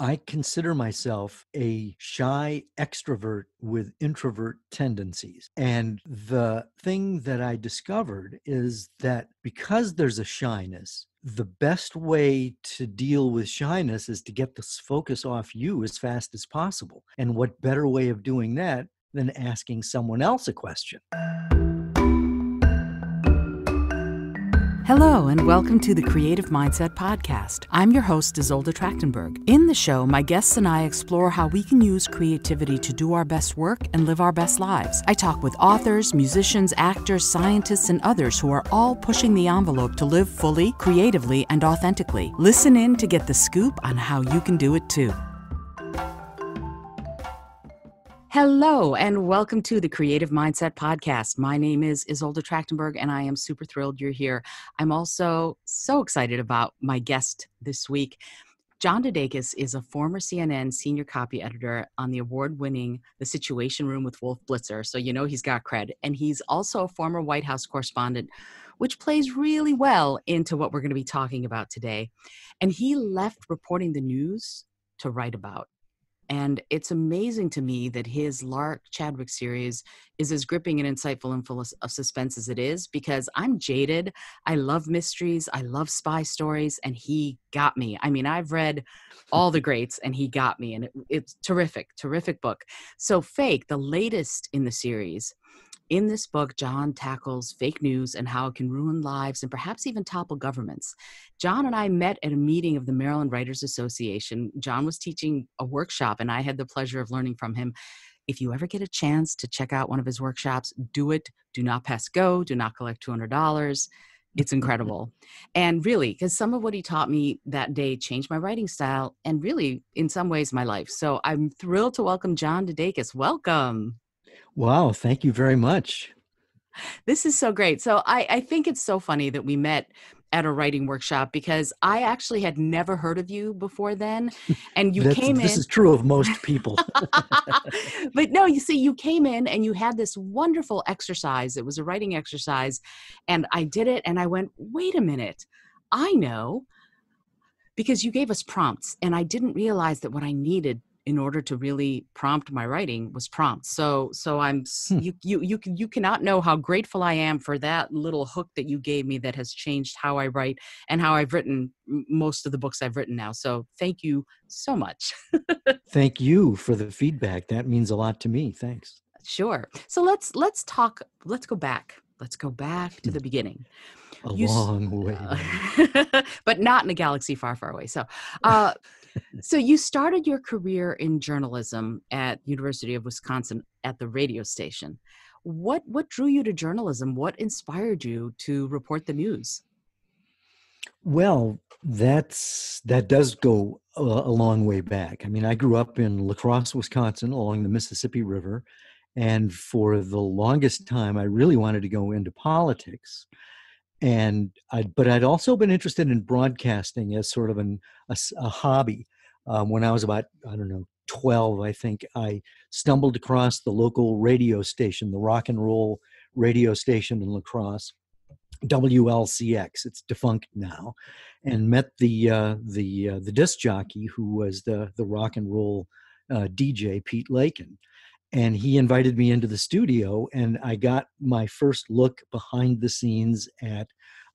I consider myself a shy extrovert with introvert tendencies. And the thing that I discovered is that because there's a shyness, the best way to deal with shyness is to get this focus off you as fast as possible. And what better way of doing that than asking someone else a question? Hello, and welcome to the Creative Mindset Podcast. I'm your host, Isolde Trachtenberg. In the show, my guests and I explore how we can use creativity to do our best work and live our best lives. I talk with authors, musicians, actors, scientists, and others who are all pushing the envelope to live fully, creatively, and authentically. Listen in to get the scoop on how you can do it too. Hello, and welcome to the Creative Mindset Podcast. My name is Isolde Trachtenberg, and I am super thrilled you're here. I'm also so excited about my guest this week. John DeDakis is a former CNN senior copy editor on the award winning The Situation Room with Wolf Blitzer, so you know he's got cred. And he's also a former White House correspondent, which plays really well into what we're going to be talking about today. And he left reporting the news to write about. And it's amazing to me that his Lark Chadwick series is as gripping and insightful and full of suspense as it is because I'm jaded. I love mysteries, I love spy stories, and he got me. I mean, I've read all the greats and he got me, and it, it's terrific, terrific book. So, Fake, the latest in the series, in this book, John tackles fake news and how it can ruin lives and perhaps even topple governments. John and I met at a meeting of the Maryland Writers Association. John was teaching a workshop, and I had the pleasure of learning from him. If you ever get a chance to check out one of his workshops, do it. Do not pass go. Do not collect $200 it's incredible and really because some of what he taught me that day changed my writing style and really in some ways my life so i'm thrilled to welcome john DeDakis. welcome Wow, thank you very much. This is so great. So I, I think it's so funny that we met at a writing workshop because I actually had never heard of you before then. And you came in. This is true of most people. but no, you see, you came in and you had this wonderful exercise. It was a writing exercise. And I did it and I went, wait a minute, I know. Because you gave us prompts, and I didn't realize that what I needed in order to really prompt my writing was prompts. So so I'm hmm. you you you can you cannot know how grateful I am for that little hook that you gave me that has changed how I write and how I've written most of the books I've written now. So thank you so much. thank you for the feedback. That means a lot to me. Thanks. Sure. So let's let's talk let's go back. Let's go back to the hmm. beginning. A you, long way. Uh, but not in a galaxy far, far away. So, uh, so you started your career in journalism at University of Wisconsin at the radio station. What what drew you to journalism? What inspired you to report the news? Well, that's that does go a, a long way back. I mean, I grew up in La Crosse, Wisconsin, along the Mississippi River, and for the longest time, I really wanted to go into politics and I, but I'd also been interested in broadcasting as sort of an, a, a hobby. Um, when I was about I don't know 12, I think I stumbled across the local radio station, the rock and roll radio station in La Crosse, WLCX. It's defunct now, and met the uh, the uh, the disc jockey who was the the rock and roll uh, DJ Pete Lakin and he invited me into the studio and i got my first look behind the scenes at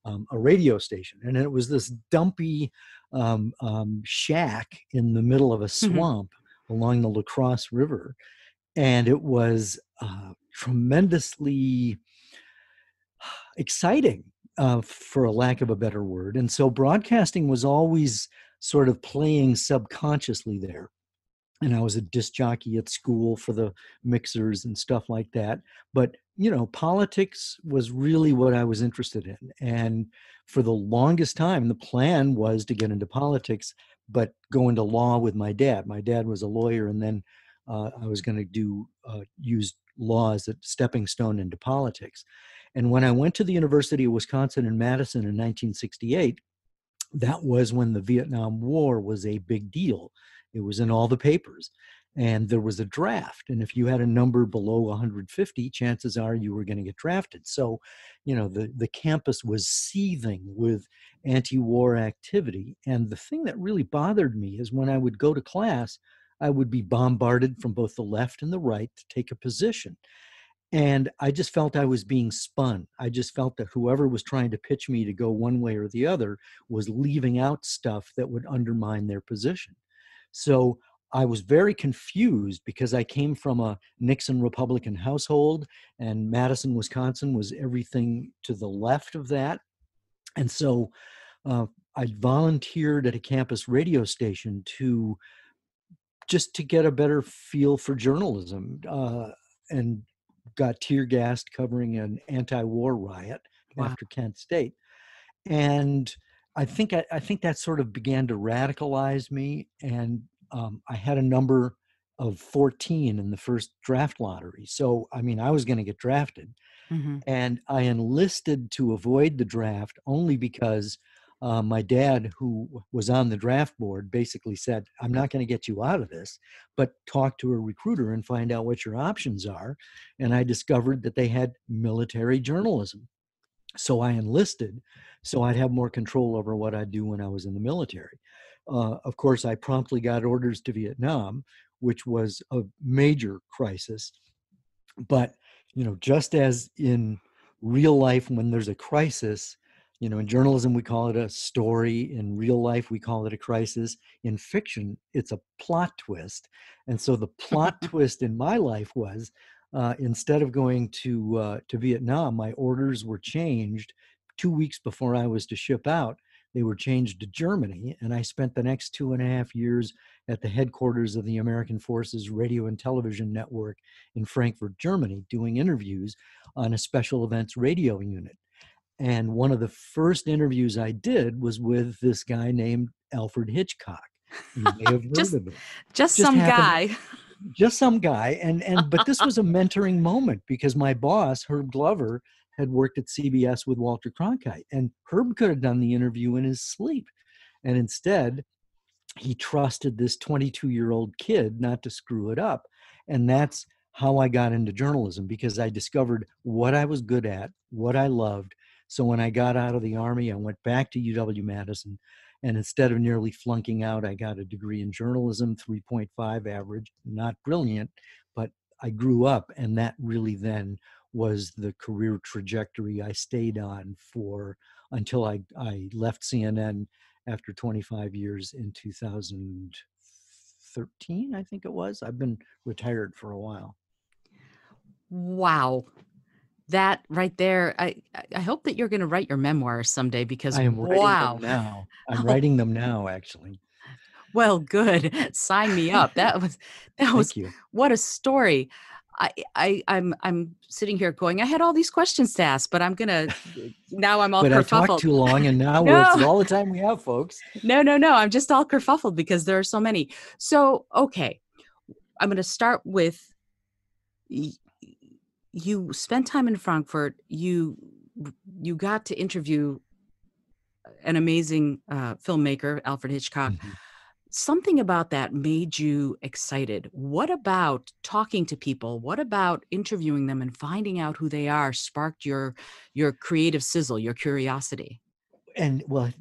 um, a radio station and it was this dumpy um, um, shack in the middle of a mm-hmm. swamp mm-hmm. along the lacrosse river and it was uh, tremendously exciting uh, for a lack of a better word and so broadcasting was always sort of playing subconsciously there and I was a disc jockey at school for the mixers and stuff like that. But you know, politics was really what I was interested in, and for the longest time, the plan was to get into politics, but go into law with my dad. My dad was a lawyer, and then uh, I was going to do uh, use law as a stepping stone into politics. And when I went to the University of Wisconsin in Madison in 1968, that was when the Vietnam War was a big deal it was in all the papers. and there was a draft and if you had a number below 150 chances are you were going to get drafted so you know the the campus was seething with anti-war activity and the thing that really bothered me is when i would go to class i would be bombarded from both the left and the right to take a position and i just felt i was being spun i just felt that whoever was trying to pitch me to go one way or the other was leaving out stuff that would undermine their position so I was very confused because I came from a Nixon Republican household, and Madison, Wisconsin was everything to the left of that. And so uh, I volunteered at a campus radio station to just to get a better feel for journalism uh, and got tear gassed covering an anti war riot wow. after Kent State. And I think I, I, think that sort of began to radicalize me and um, I had a number of 14 in the first draft lottery. So, I mean, I was going to get drafted. Mm-hmm. And I enlisted to avoid the draft only because uh, my dad, who was on the draft board, basically said, I'm not going to get you out of this, but talk to a recruiter and find out what your options are. And I discovered that they had military journalism. So I enlisted so I'd have more control over what I'd do when I was in the military. Uh, of course, I promptly got orders to Vietnam, which was a major crisis. But, you know, just as in real life, when there's a crisis, you know, in journalism, we call it a story. In real life, we call it a crisis. In fiction, it's a plot twist. And so the plot twist in my life was uh, instead of going to uh, to Vietnam, my orders were changed two weeks before I was to ship out they were changed to Germany. And I spent the next two and a half years at the headquarters of the American Forces Radio and Television Network in Frankfurt, Germany, doing interviews on a special events radio unit. And one of the first interviews I did was with this guy named Alfred Hitchcock. You may have heard just, of him. Just, just some happened, guy. Just some guy. And and but this was a mentoring moment because my boss, Herb Glover, had worked at CBS with Walter Cronkite. And Herb could have done the interview in his sleep. And instead, he trusted this 22 year old kid not to screw it up. And that's how I got into journalism because I discovered what I was good at, what I loved. So when I got out of the Army, I went back to UW Madison. And instead of nearly flunking out, I got a degree in journalism, 3.5 average, not brilliant, but I grew up. And that really then was the career trajectory I stayed on for until I, I left CNN after 25 years in 2013, I think it was. I've been retired for a while. Wow. That right there, I I hope that you're going to write your memoirs someday because I am writing wow. them now. I'm oh. writing them now, actually. Well, good. Sign me up. That was that was what a story. I, I I'm I'm sitting here going, I had all these questions to ask, but I'm gonna uh, now I'm all but kerfuffled. I talked too long, and now no. it's all the time we have, folks. No, no, no. I'm just all kerfuffled because there are so many. So okay, I'm gonna start with you spent time in Frankfurt. You you got to interview an amazing uh, filmmaker, Alfred Hitchcock. Mm-hmm something about that made you excited. What about talking to people? What about interviewing them and finding out who they are sparked your your creative sizzle, your curiosity? And well,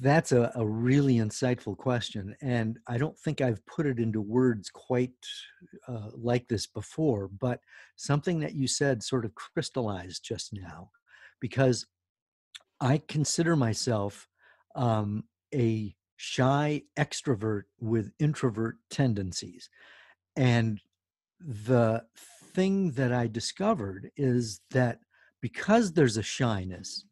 that's a, a really insightful question. And I don't think I've put it into words quite uh, like this before, but something that you said sort of crystallized just now because I consider myself um, a shy extrovert with introvert tendencies. And the thing that I discovered is that because there's a shyness,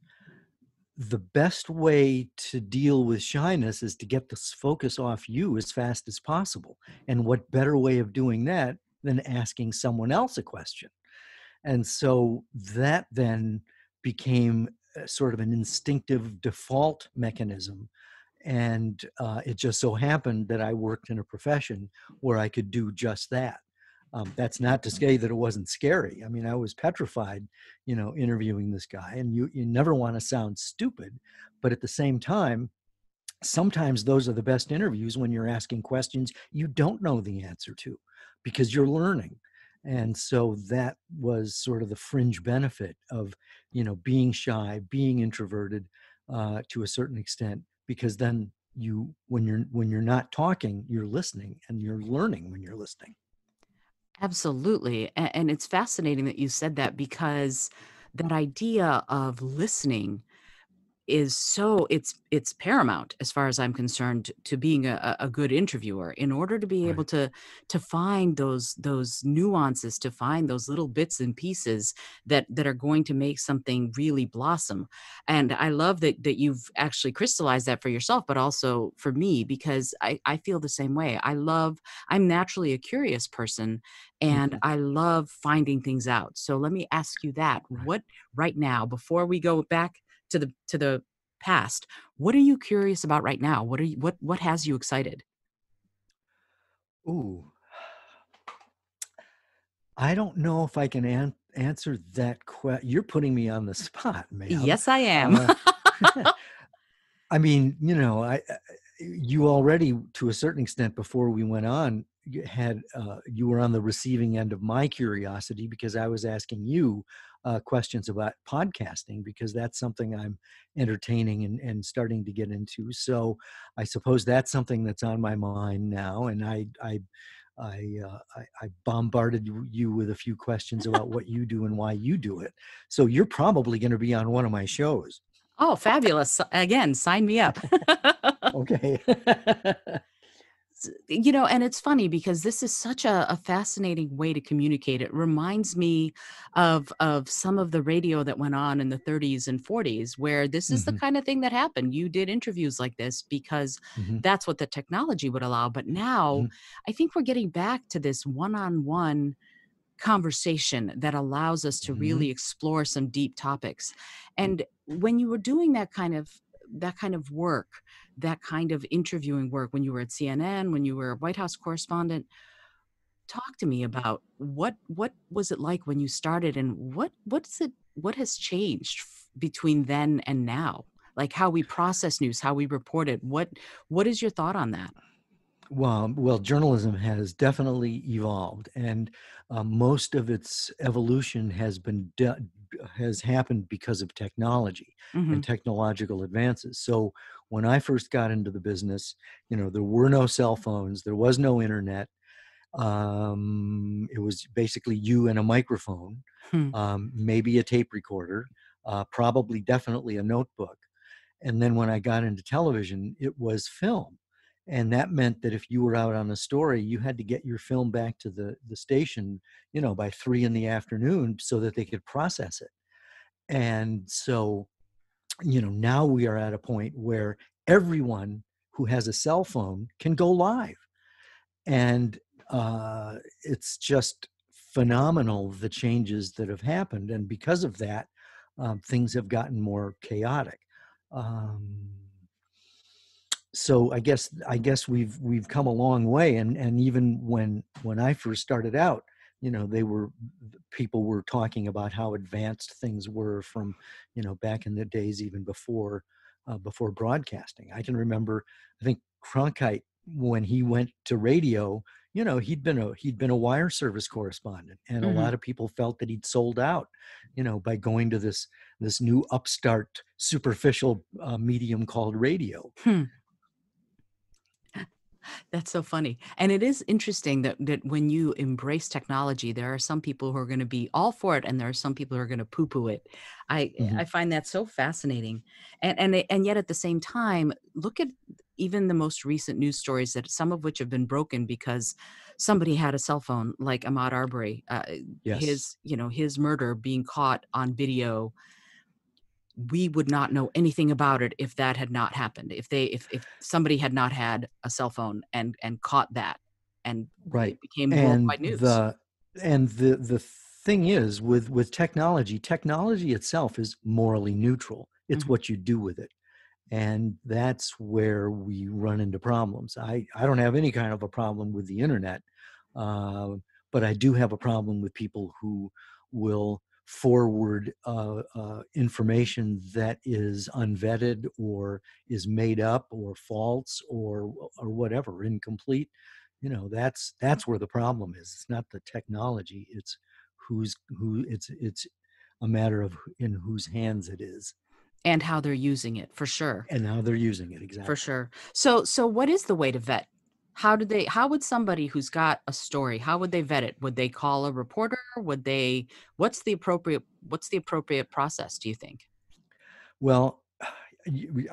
the best way to deal with shyness is to get the focus off you as fast as possible. And what better way of doing that than asking someone else a question? And so that then became sort of an instinctive default mechanism and uh, it just so happened that I worked in a profession where I could do just that. Um, that's not to say that it wasn't scary. I mean, I was petrified, you know, interviewing this guy, and you you never want to sound stupid, but at the same time, sometimes those are the best interviews when you're asking questions you don't know the answer to because you're learning and so that was sort of the fringe benefit of you know being shy being introverted uh, to a certain extent because then you when you're when you're not talking you're listening and you're learning when you're listening absolutely and, it's fascinating that you said that because that idea of listening is so it's it's paramount as far as I'm concerned to being a, a good interviewer in order to be right. able to to find those those nuances to find those little bits and pieces that that are going to make something really blossom. And I love that that you've actually crystallized that for yourself but also for me because I, I feel the same way. I love I'm naturally a curious person and hmm I love finding things out. So let me ask you that. Right. What right now before we go back to the to the past. What are you curious about right now? What are you what what has you excited? ooh i don't know if i can an- answer that question you're putting me on the spot ma'am Yes, I am. uh, I mean, you know, I I- you already to a certain extent before we went on you had uh, you were on the receiving end of my curiosity because I was asking you uh, questions about podcasting because that's something I'm entertaining and, and starting to get into. So I suppose that's something that's on my mind now, and I I I, uh, I, I bombarded you you with a few questions about what you do and why you do it. So you're probably going to be on one of my shows. oh, fabulous. Again, sign me up. Okay. You know and it's funny because this is such a, a fascinating way to communicate. It reminds me of of some of the radio that went on in the 30s and 40s where this is the hmm kind of thing that happened. You did interviews like this because hmm that's what the technology would allow but now hmm i think we're getting back to this one-on-one conversation that allows us to hmm really explore some deep topics. And when you were doing that kind of that kind of work that kind of interviewing work when you were at cnn when you were a white house correspondent talk to me about what what was it like when you started and what what's it what has changed between then and now? Like how we process news how we report it what what is your thought on that? Well, well, journalism has definitely evolved, and uh, most of its evolution has been de- has happened because of technology hmm and technological advances. So when I first got into the business, you know, there were no cell phones, there was no internet. Um, it was basically you and a microphone, hmm. um, maybe a tape recorder, uh, probably definitely a notebook and then when I got into television, it was film. And that meant that if you were out on a story, you had to get your film back to the, the station, you know, by three in the afternoon so that they could process it. And so, you know, now we are at a point where everyone who has a cell phone can go live. And uh, it's just phenomenal the changes that have happened. And because of that, um, things have gotten more chaotic. Um, so I guess I guess we've we've come a long way, and and even when when I first started out, you know, they were people were talking about how advanced things were from, you know, back in the days even before uh, before broadcasting. I can remember, I think Cronkite when he went to radio, you know, he'd been a he'd been a wire service correspondent, and a hmm lot of people felt that he'd sold out, you know, by going to this this new upstart superficial uh, medium called radio. Hmm. That's so funny. And it is interesting that that when you embrace technology, there are some people who are going to be all for it and there are some people who are going to poo-poo it. I Mhm. I find that so fascinating. And and and yet at the same time, look at even the most recent news stories that some of which have been broken because somebody had a cell phone like Ahmaud Arbery, uh, Yes. his, you know, his murder being caught on video we would not know anything about it if that had not happened if they if if somebody had not had a cell phone and and caught that and Right. it became And worldwide news the and the the thing is with with technology, technology itself is morally neutral. It's Mhm. what you do with it. And that's where we run into problems. I I don't have any kind of a problem with the internet. Uh, but I do have a problem with people who will forward uh, uh, information that is unvetted or is made up or false or or whatever incomplete you know that's that's where the problem is. It's not the technology it's who's who it's it's a matter of in whose hands it is. And how they're using it for sure. And how they're using it exactly. for sure. So so what is the way to vet how do they how would somebody who's got a story how would they vet it? Would they call a reporter? Would they what's the appropriate what's the appropriate process do you think? Well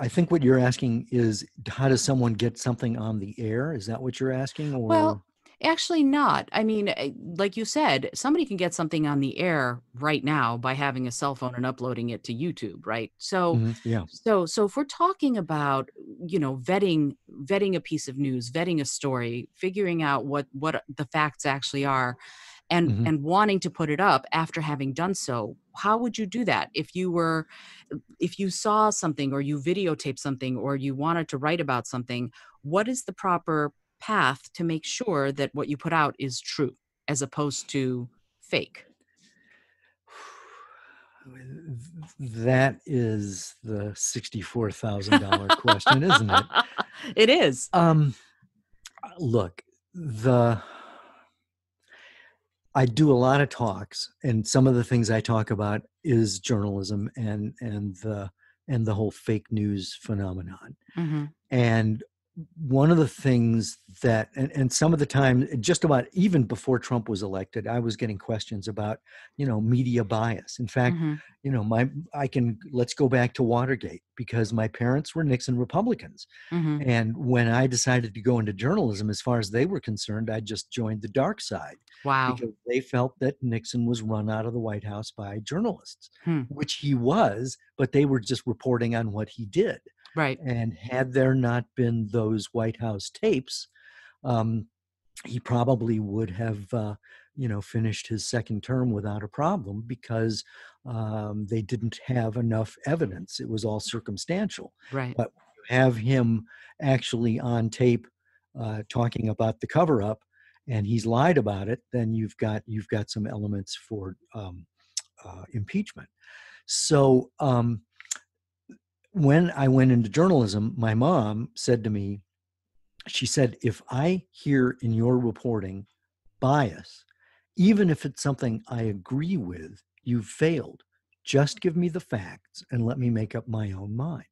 i think what you're asking is how does someone get something on the air? Is that what you're asking or? well Actually, not. I mean, eh, like you said, somebody can get something on the air right now by having a cell phone and uploading it to YouTube, right? So, Mhm, yeah so, so if we're talking about, you know, vetting, vetting a piece of news, vetting a story, figuring out what what the facts actually are, and Mhm. and wanting to put it up after having done so, how would you do that if you were, if you saw something or you videotaped something or you wanted to write about something? What is the proper path to make sure that what you put out is true as opposed to fake? That is the $64,000 question, isn't it? it is. Um, uh, look, the I do a lot of talks, and some of the things I talk about is journalism and and the and the whole fake news phenomenon. Mhm. And one of the things that and, and some of the time just about even before trump was elected i was getting questions about you know media bias in fact Mhm. you know my i can let's go back to watergate because my parents were nixon republicans Mhm. and when i decided to go into journalism as far as they were concerned i just joined the dark side Wow. because they felt that nixon was run out of the white house by journalists Hmm. which he was but they were just reporting on what he did Right. and had there not been those White House tapes, um, he probably would have, uh, you know, finished his second term without a problem because um, they didn't have enough evidence. It was all circumstantial. Right. But you have him actually on tape uh, talking about the cover up, and he's lied about it. Then you've got you've got some elements for um, uh, impeachment. So. Um, when I went into journalism, my mom said to me, she said, if I hear in your reporting bias, even if it's something I agree with, you've failed. Just give me the facts and let me make up my own mind.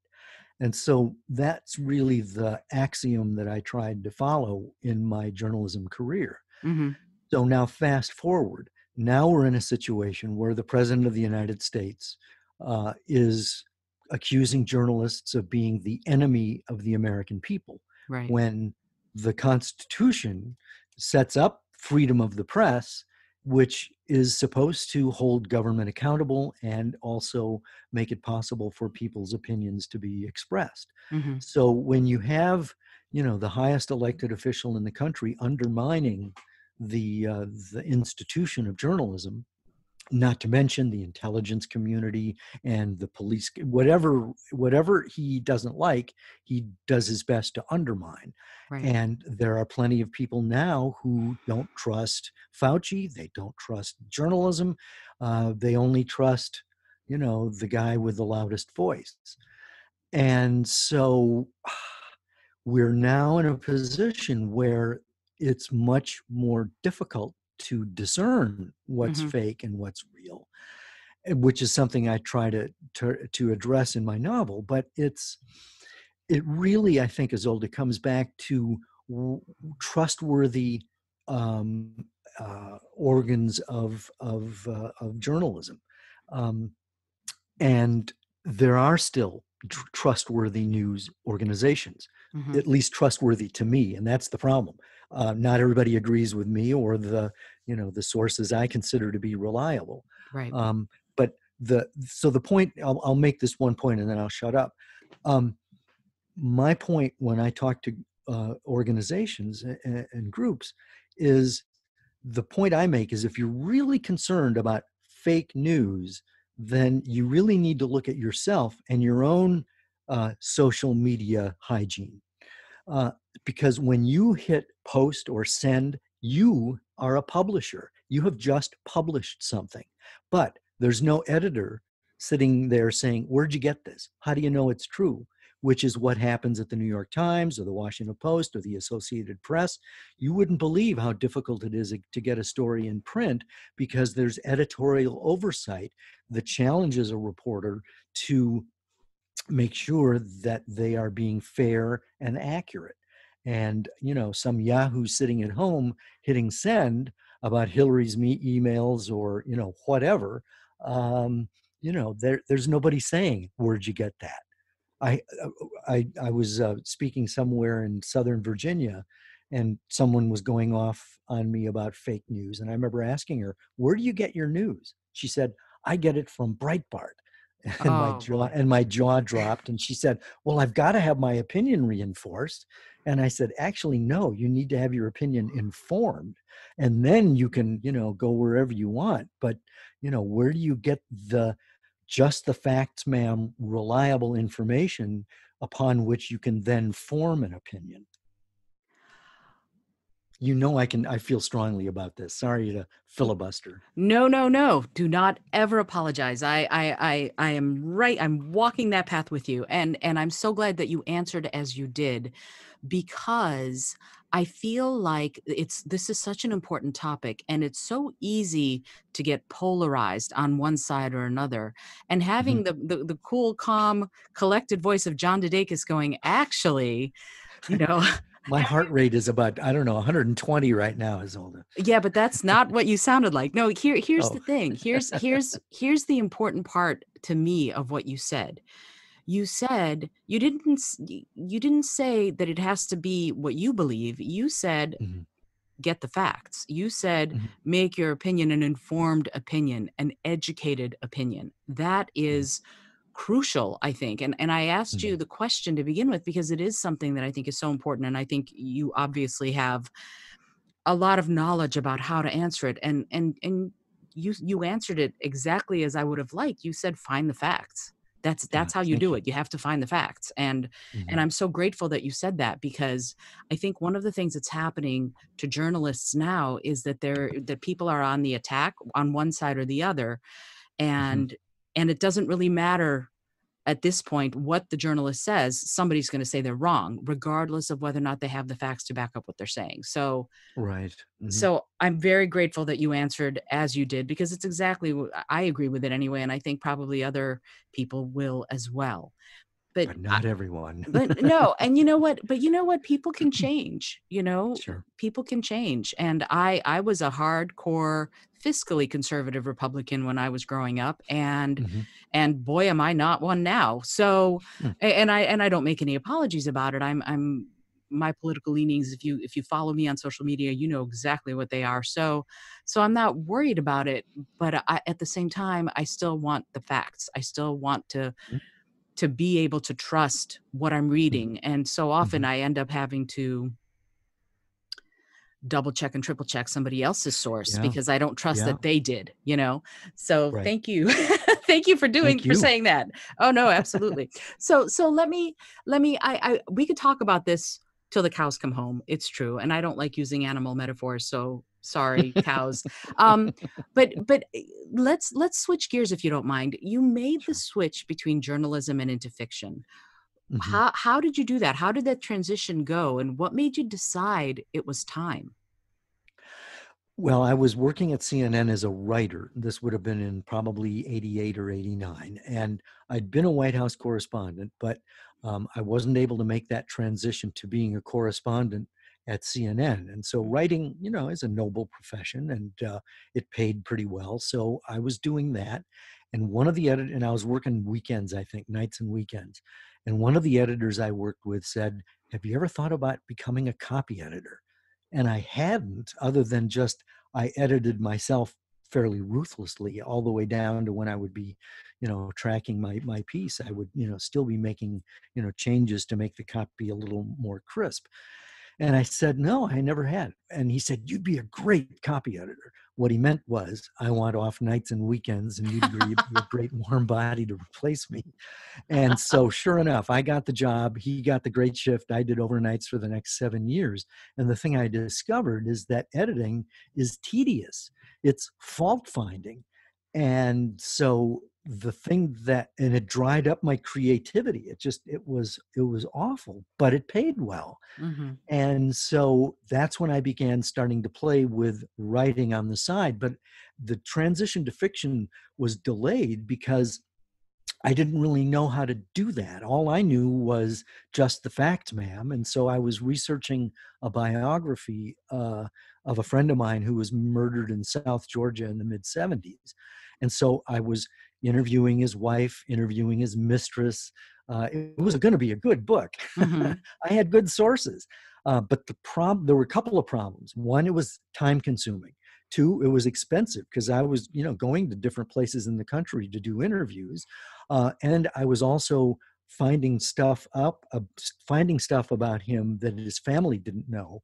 And so that's really the axiom that I tried to follow in my journalism career. Mhm. So now, fast forward, now we're in a situation where the President of the United States uh, is accusing journalists of being the enemy of the American people Right. when the Constitution sets up freedom of the press, which is supposed to hold government accountable and also make it possible for people's opinions to be expressed. Mhm. So when you have, you know, the highest elected official in the country undermining the uh, the institution of journalism, not to mention the intelligence community and the police whatever whatever he doesn't like he does his best to undermine Right. and there are plenty of people now who don't trust fauci they don't trust journalism uh, they only trust you know the guy with the loudest voice and so we're now in a position where it's much more difficult to discern what's Mhm. fake and what's real which is something i try to, to to address in my novel but it's it really i think Isolde comes back to w- trustworthy um, uh, organs of of uh, of journalism um, and there are still tr- trustworthy news organizations Mhm. at least trustworthy to me and that's the problem uh, not everybody agrees with me or the you know the sources i consider to be reliable Right. um, but the so the point I'll, I'll make this one point and then i'll shut up um, my point when i talk to uh, organizations and, and groups is the point i make is if you're really concerned about fake news then you really need to look at yourself and your own uh, social media hygiene uh, because when you hit post or send, you are a publisher. You have just published something. But there's no editor sitting there saying, Where'd you get this? How do you know it's true? Which is what happens at the New York Times or the Washington Post or the Associated Press. You wouldn't believe how difficult it is to get a story in print because there's editorial oversight that challenges a reporter to make sure that they are being fair and accurate. And, you know, some Yahoo sitting at home hitting send about Hillary's me emails or, you know, whatever, um, you know, there, there's nobody saying, where'd you get that? I, uh, I, I was uh, speaking somewhere in Southern Virginia and someone was going off on me about fake news. And I remember asking her, where do you get your news? She said, I get it from Breitbart. and oh, my jaw and my jaw dropped and she said well i've got to have my opinion reinforced and i said actually no you need to have your opinion informed and then you can you know go wherever you want but you know where do you get the just the facts ma'am reliable information upon which you can then form an opinion you know i can i feel strongly about this. Sorry to filibuster. No no no. Do not ever apologize. I, I i i am right i'm walking that path with you and and i'm so glad that you answered as you did because i feel like it's this is such an important topic and it's so easy to get polarized on one side or another and having mm-hmm. the, the the cool calm collected voice of john DeDakis going actually you know my heart rate is about i don't know 120 right now Isolde yeah but that's not what you sounded like no here here's oh. the thing here's here's here's the important part to me of what you said you said you didn't you didn't say that it has to be what you believe you said mm-hmm. get the facts you said mm-hmm. make your opinion an informed opinion an educated opinion that mm-hmm. mm-hmm crucial i think and and i asked mm-hmm. you the question to begin with because it is something that i think is so important and i think you obviously have a lot of knowledge about how to answer it and and and you you answered it exactly as i would have liked you said find the facts that's that's yeah, how you do you. it you have to find the facts and mm-hmm. and i'm so grateful that you said that because i think one of the things that's happening to journalists now is that they're that people are on the attack on one side or the other mm-hmm. and mm-hmm and it doesn't really matter at this point what the journalist says somebody's going to say they're wrong regardless of whether or not they have the facts to back up what they're saying. So right. Mm-hmm. so i'm very grateful that you answered as you did because it's exactly what i agree with it anyway and i think probably other people will as well but, but not everyone but no and you know what but you know what people can change you know sure. people can change and i i was a hardcore fiscally conservative republican when i was growing up and mm-hmm. and boy am i not one now so mm. and i and i don't make any apologies about it i'm i'm my political leanings if you if you follow me on social media you know exactly what they are so so i'm not worried about it but I, at the same time i still want the facts i still want to mm-hmm to be able to trust what I'm mm-hmm. reading. And so often mm-hmm. I end up having to double check and triple check somebody else's source yeah. because I don't trust yeah. that they did, you know? So right. thank you. thank you for doing, for saying that. Oh no, absolutely. so, so let me, let me, I, I, we could talk about this till the cows come home. It's true. And I don't like using animal metaphors. So sorry cows um but but eh, let's let's switch gears if you don't mind you made the switch between journalism and into fiction mm-hmm. how how did you do that how did that transition go and what made you decide it was time well, I was working at CNN as a writer. This would have been in probably 88 or 89. And I'd been a White House correspondent, but um, I wasn't able to make that transition to being a correspondent at CNN. And so writing, you know, is a noble profession and uh, it paid pretty well. So I was doing that. And one of the edit and I was working weekends, I think, nights and weekends. And one of the editors I worked with said, Have you ever thought about becoming a copy editor? And I hadn't, other than just I edited myself fairly ruthlessly all the way down to when I would be, you know, tracking my my piece. I would, you know, still be making, you know, changes to make the copy a little more crisp. And I said, No, I never had. And he said, You'd be a great copy editor. What he meant was, I want off nights and weekends, and you'd be a great warm body to replace me. And so, sure enough, I got the job. He got the great shift. I did overnights for the next seven years. And the thing I discovered is that editing is tedious, it's fault finding. and so the thing that and it dried up my creativity it just it was it was awful but it paid well Mm-hmm. and so that's when i began starting to play with writing on the side but the transition to fiction was delayed because I didn't really know how to do that. All I knew was just the fact ma'am. And so I was researching a biography uh, of a friend of mine who was murdered in South Georgia in the mid 70s. And so I was interviewing his wife, interviewing his mistress. Uh, it was going to be a good book. Mm-hmm. I had good sources. Uh, but the problem, there were a couple of problems. One, it was time consuming. Two, it was expensive because I was, you know, going to different places in the country to do interviews, uh, and I was also finding stuff up, uh, finding stuff about him that his family didn't know,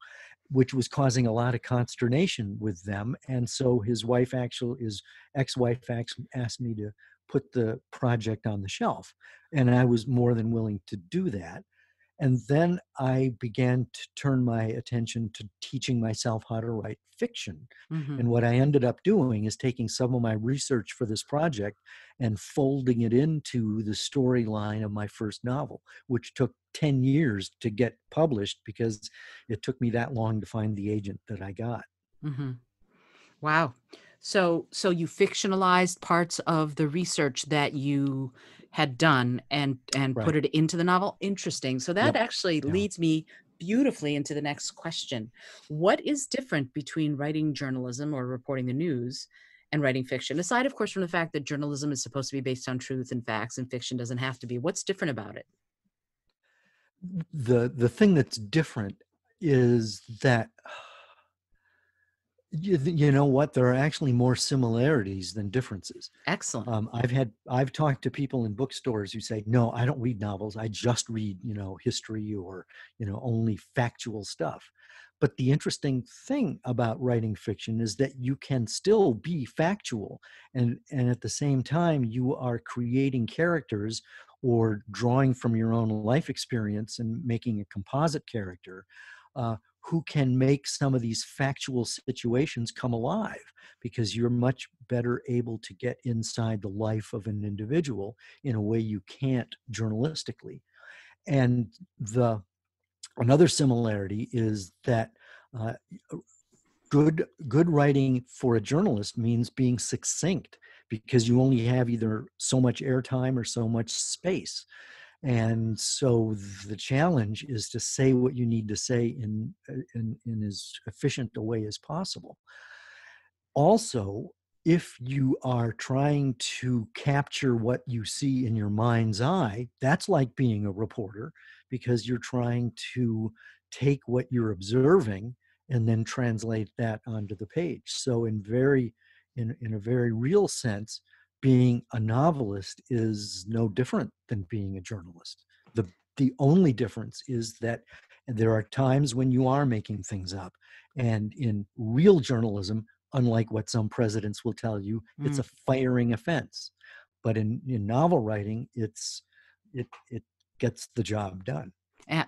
which was causing a lot of consternation with them. And so his wife, actually, his ex-wife, asked me to put the project on the shelf, and I was more than willing to do that. And then I began to turn my attention to teaching myself how to write fiction. Mm-hmm. And what I ended up doing is taking some of my research for this project and folding it into the storyline of my first novel, which took 10 years to get published because it took me that long to find the agent that I got. Mm-hmm. Wow. So so you fictionalized parts of the research that you had done and and Right. put it into the novel. Interesting. So that Yep. actually leads me beautifully into the next question. What is different between writing journalism or reporting the news and writing fiction? Aside of course from the fact that journalism is supposed to be based on truth and facts and fiction doesn't have to be. What's different about it? The the thing that's different is that you, you know what? There are actually more similarities than differences. Excellent. um, i've had i've talked to people in bookstores who say no i don't read novels. I just read you know history or you know only factual stuff. But the interesting thing about writing fiction is that you can still be factual and and at the same time you are creating characters or drawing from your own life experience and making a composite character uh, who can make some of these factual situations come alive because you're much better able to get inside the life of an individual in a way you can't journalistically. And the another similarity is that uh, good good writing for a journalist means being succinct because you only have either so much airtime or so much space and so the challenge is to say what you need to say in uh, in, in as efficient a way as possible. Also if you are trying to capture what you see in your mind's eye that's like being a reporter because you're trying to take what you're observing and then translate that onto the page. So in very in, in a very real sense being a novelist is no different than being a journalist. The the only difference is that there are times when you are making things up and in real journalism unlike what some presidents will tell you it's Mm. a firing offense but in, in novel writing it's it it gets the job done.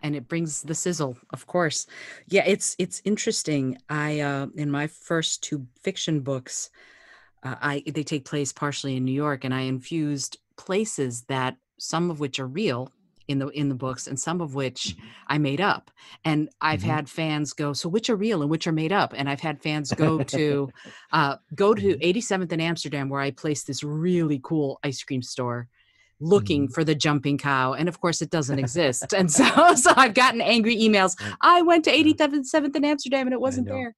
And it brings the sizzle of course. Yeah it's it's interesting. I uh in my first two fiction books uh, i they take place partially in new york and i infused places that some of which are real in the in the books and some of which i made up and i've Mhm. had fans go so which are real and which are made up and i've had fans go to uh go to Mhm. 87th in amsterdam where i placed this really cool ice cream store looking Mhm. for the jumping cow and of course it doesn't exist and so so i've gotten angry emails i went to Yeah. 87th and amsterdam and it wasn't there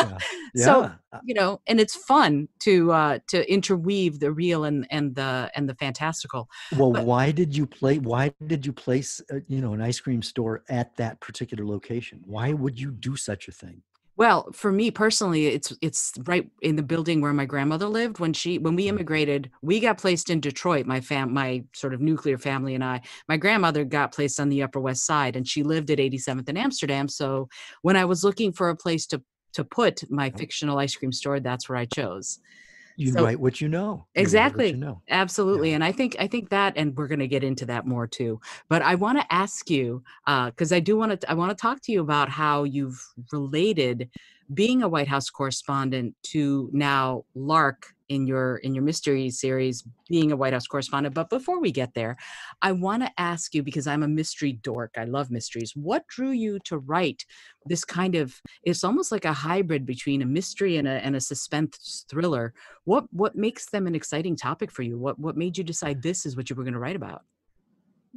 yeah. So yeah uh, you know and it's fun to uh to interweave the real and and the and the fantastical well but- why did you play why did you place uh, you know an ice cream store at that particular location? Why would you do such a thing? Well for me personally it's it's right in the building where my grandmother lived. When she when we Mhm. immigrated we got placed in detroit my fam my sort of nuclear family and i. My grandmother got placed on the upper west side and she lived at 87th in amsterdam. So when i was looking for a place to to put my fictional ice cream store that's where i chose you So- write what you know You Exactly. you know Absolutely. Yeah. And I think I think that and we're going to get into that more too. But I want to ask you uh cuz I do want to I want to talk to you about how you've related being a White House correspondent to now Lark in your in your mystery series being a white house correspondent but before we get there i want to ask you because i'm a mystery dork i love mysteries what drew you to write this kind of it's almost like a hybrid between a mystery and a, and a suspense thriller. What what makes them an exciting topic for you? What what made you decide this is what you were going to write about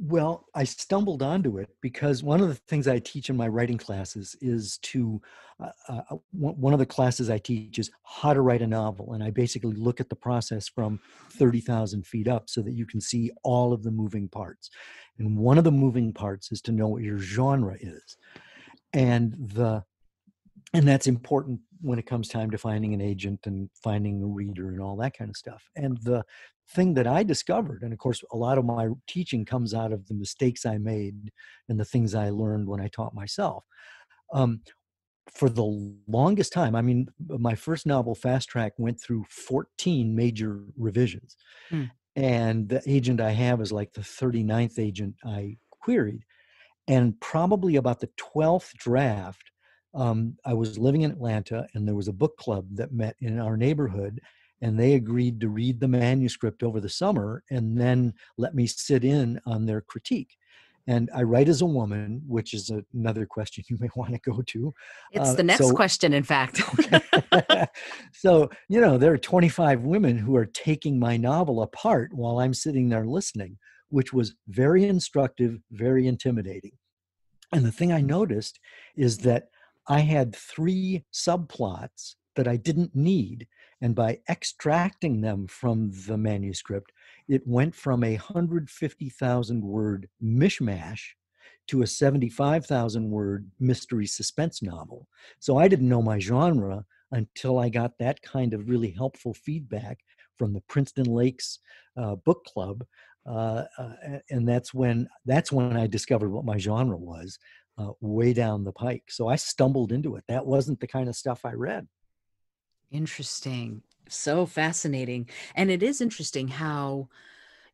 well, I stumbled onto it because one of the things I teach in my writing classes is to, uh, uh, one of the classes I teach is how to write a novel. And I basically look at the process from 30,000 feet up so that you can see all of the moving parts. And one of the moving parts is to know what your genre is. And the and that's important when it comes time to finding an agent and finding a reader and all that kind of stuff and the thing that I discovered, and of course, a lot of my teaching comes out of the mistakes I made and the things I learned when I taught myself. Um, for the longest time, I mean, my first novel, Fast Track, went through 14 major revisions. Hmm. And the agent I have is like the 39th agent I queried. And probably about the 12th draft, um, I was living in Atlanta and there was a book club that met in our neighborhood and they agreed to read the manuscript over the summer and then let me sit in on their critique. And i write as a woman which is another question you may want to go to it's uh, the next so, question in fact. So you know there are 25 women who are taking my novel apart while i'm sitting there listening which was very instructive very intimidating. And the thing i noticed is that i had three subplots that i didn't need and by extracting them from the manuscript, it went from a 150,000 word mishmash to a 75,000 word mystery suspense novel. So I didn't know my genre until I got that kind of really helpful feedback from the Princeton Lakes uh, book club. Uh, uh, and that's when that's when I discovered what my genre was uh, way down the pike. So I stumbled into it. That wasn't the kind of stuff I read. Interesting. So fascinating. And it is interesting how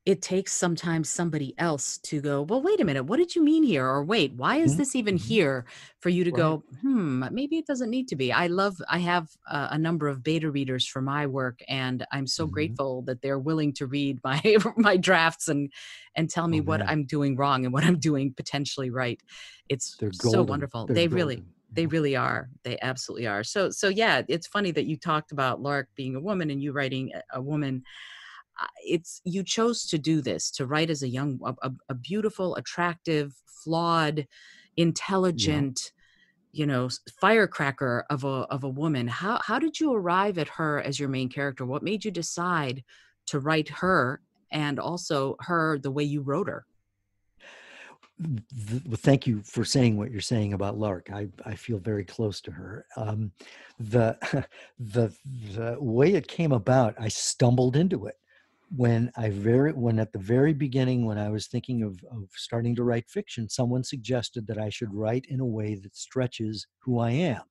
it takes sometimes somebody else to go, well, wait a minute, what did you mean here? Or wait, why is mm-hmm. this even mm-hmm. here? For you to right. go, hmm, maybe it doesn't need to be. I love, I have uh, a number of beta readers for my work, and I'm so mm-hmm. grateful that they're willing to read my my drafts and and tell me oh, what I'm doing wrong and what I'm doing potentially right. It's so wonderful. They're they golden. really they really are. They absolutely are. So so yeah it's funny that you talked about lark being a woman and you writing a woman. It's you chose to do this to write as a young a, a beautiful attractive flawed intelligent yeah. you know firecracker of a of a woman. How how did you arrive at her as your main character? What made you decide to write her and also her the way you wrote her well, thank you for saying what you're saying about Lark. I, I feel very close to her. Um, the the the way it came about, I stumbled into it when I very when at the very beginning when I was thinking of of starting to write fiction, someone suggested that I should write in a way that stretches who I am.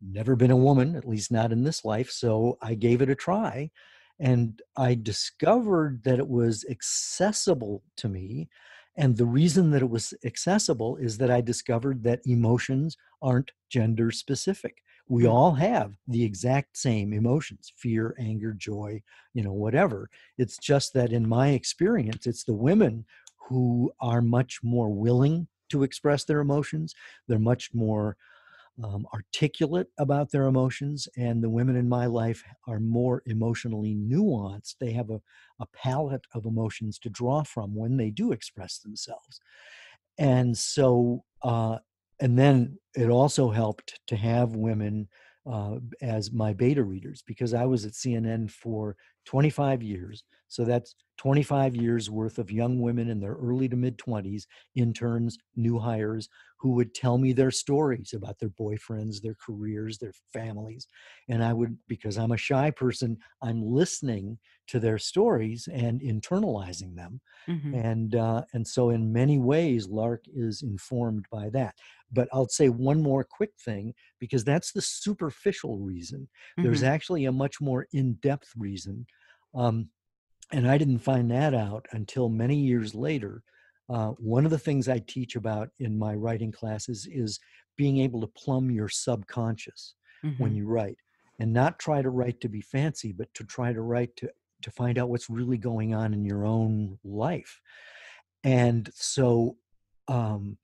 Never been a woman, at least not in this life, so I gave it a try, and I discovered that it was accessible to me and the reason that it was accessible is that I discovered that emotions aren't gender specific. We hmm. all have the exact same emotions fear, anger, joy, you know, whatever. It's just that in my experience, it's the women who are much more willing to express their emotions. They're much more um, articulate about their emotions, and the women in my life are more emotionally nuanced. They have a, a palette of emotions to draw from when they do express themselves. And so, uh, and then it also helped to have women uh, as my beta readers because I was at CNN for 25 years. So that's 25 years worth of young women in their early to mid 20s, interns, new hires, who would tell me their stories about their boyfriends, their careers, their families. And I would, because I'm a shy person, I'm listening to their stories and internalizing them. Mm-hmm. And, uh, and so, in many ways, Lark is informed by that. But I'll say one more quick thing because that's the superficial reason. Mm-hmm. There's actually a much more in depth reason. Um, and I didn't find that out until many years later uh, one of the things I teach about in my writing classes is being able to plumb your subconscious mm-hmm. when you write. and not try to write to be fancy, but to try to write to to find out what's really going on in your own life. And so, um,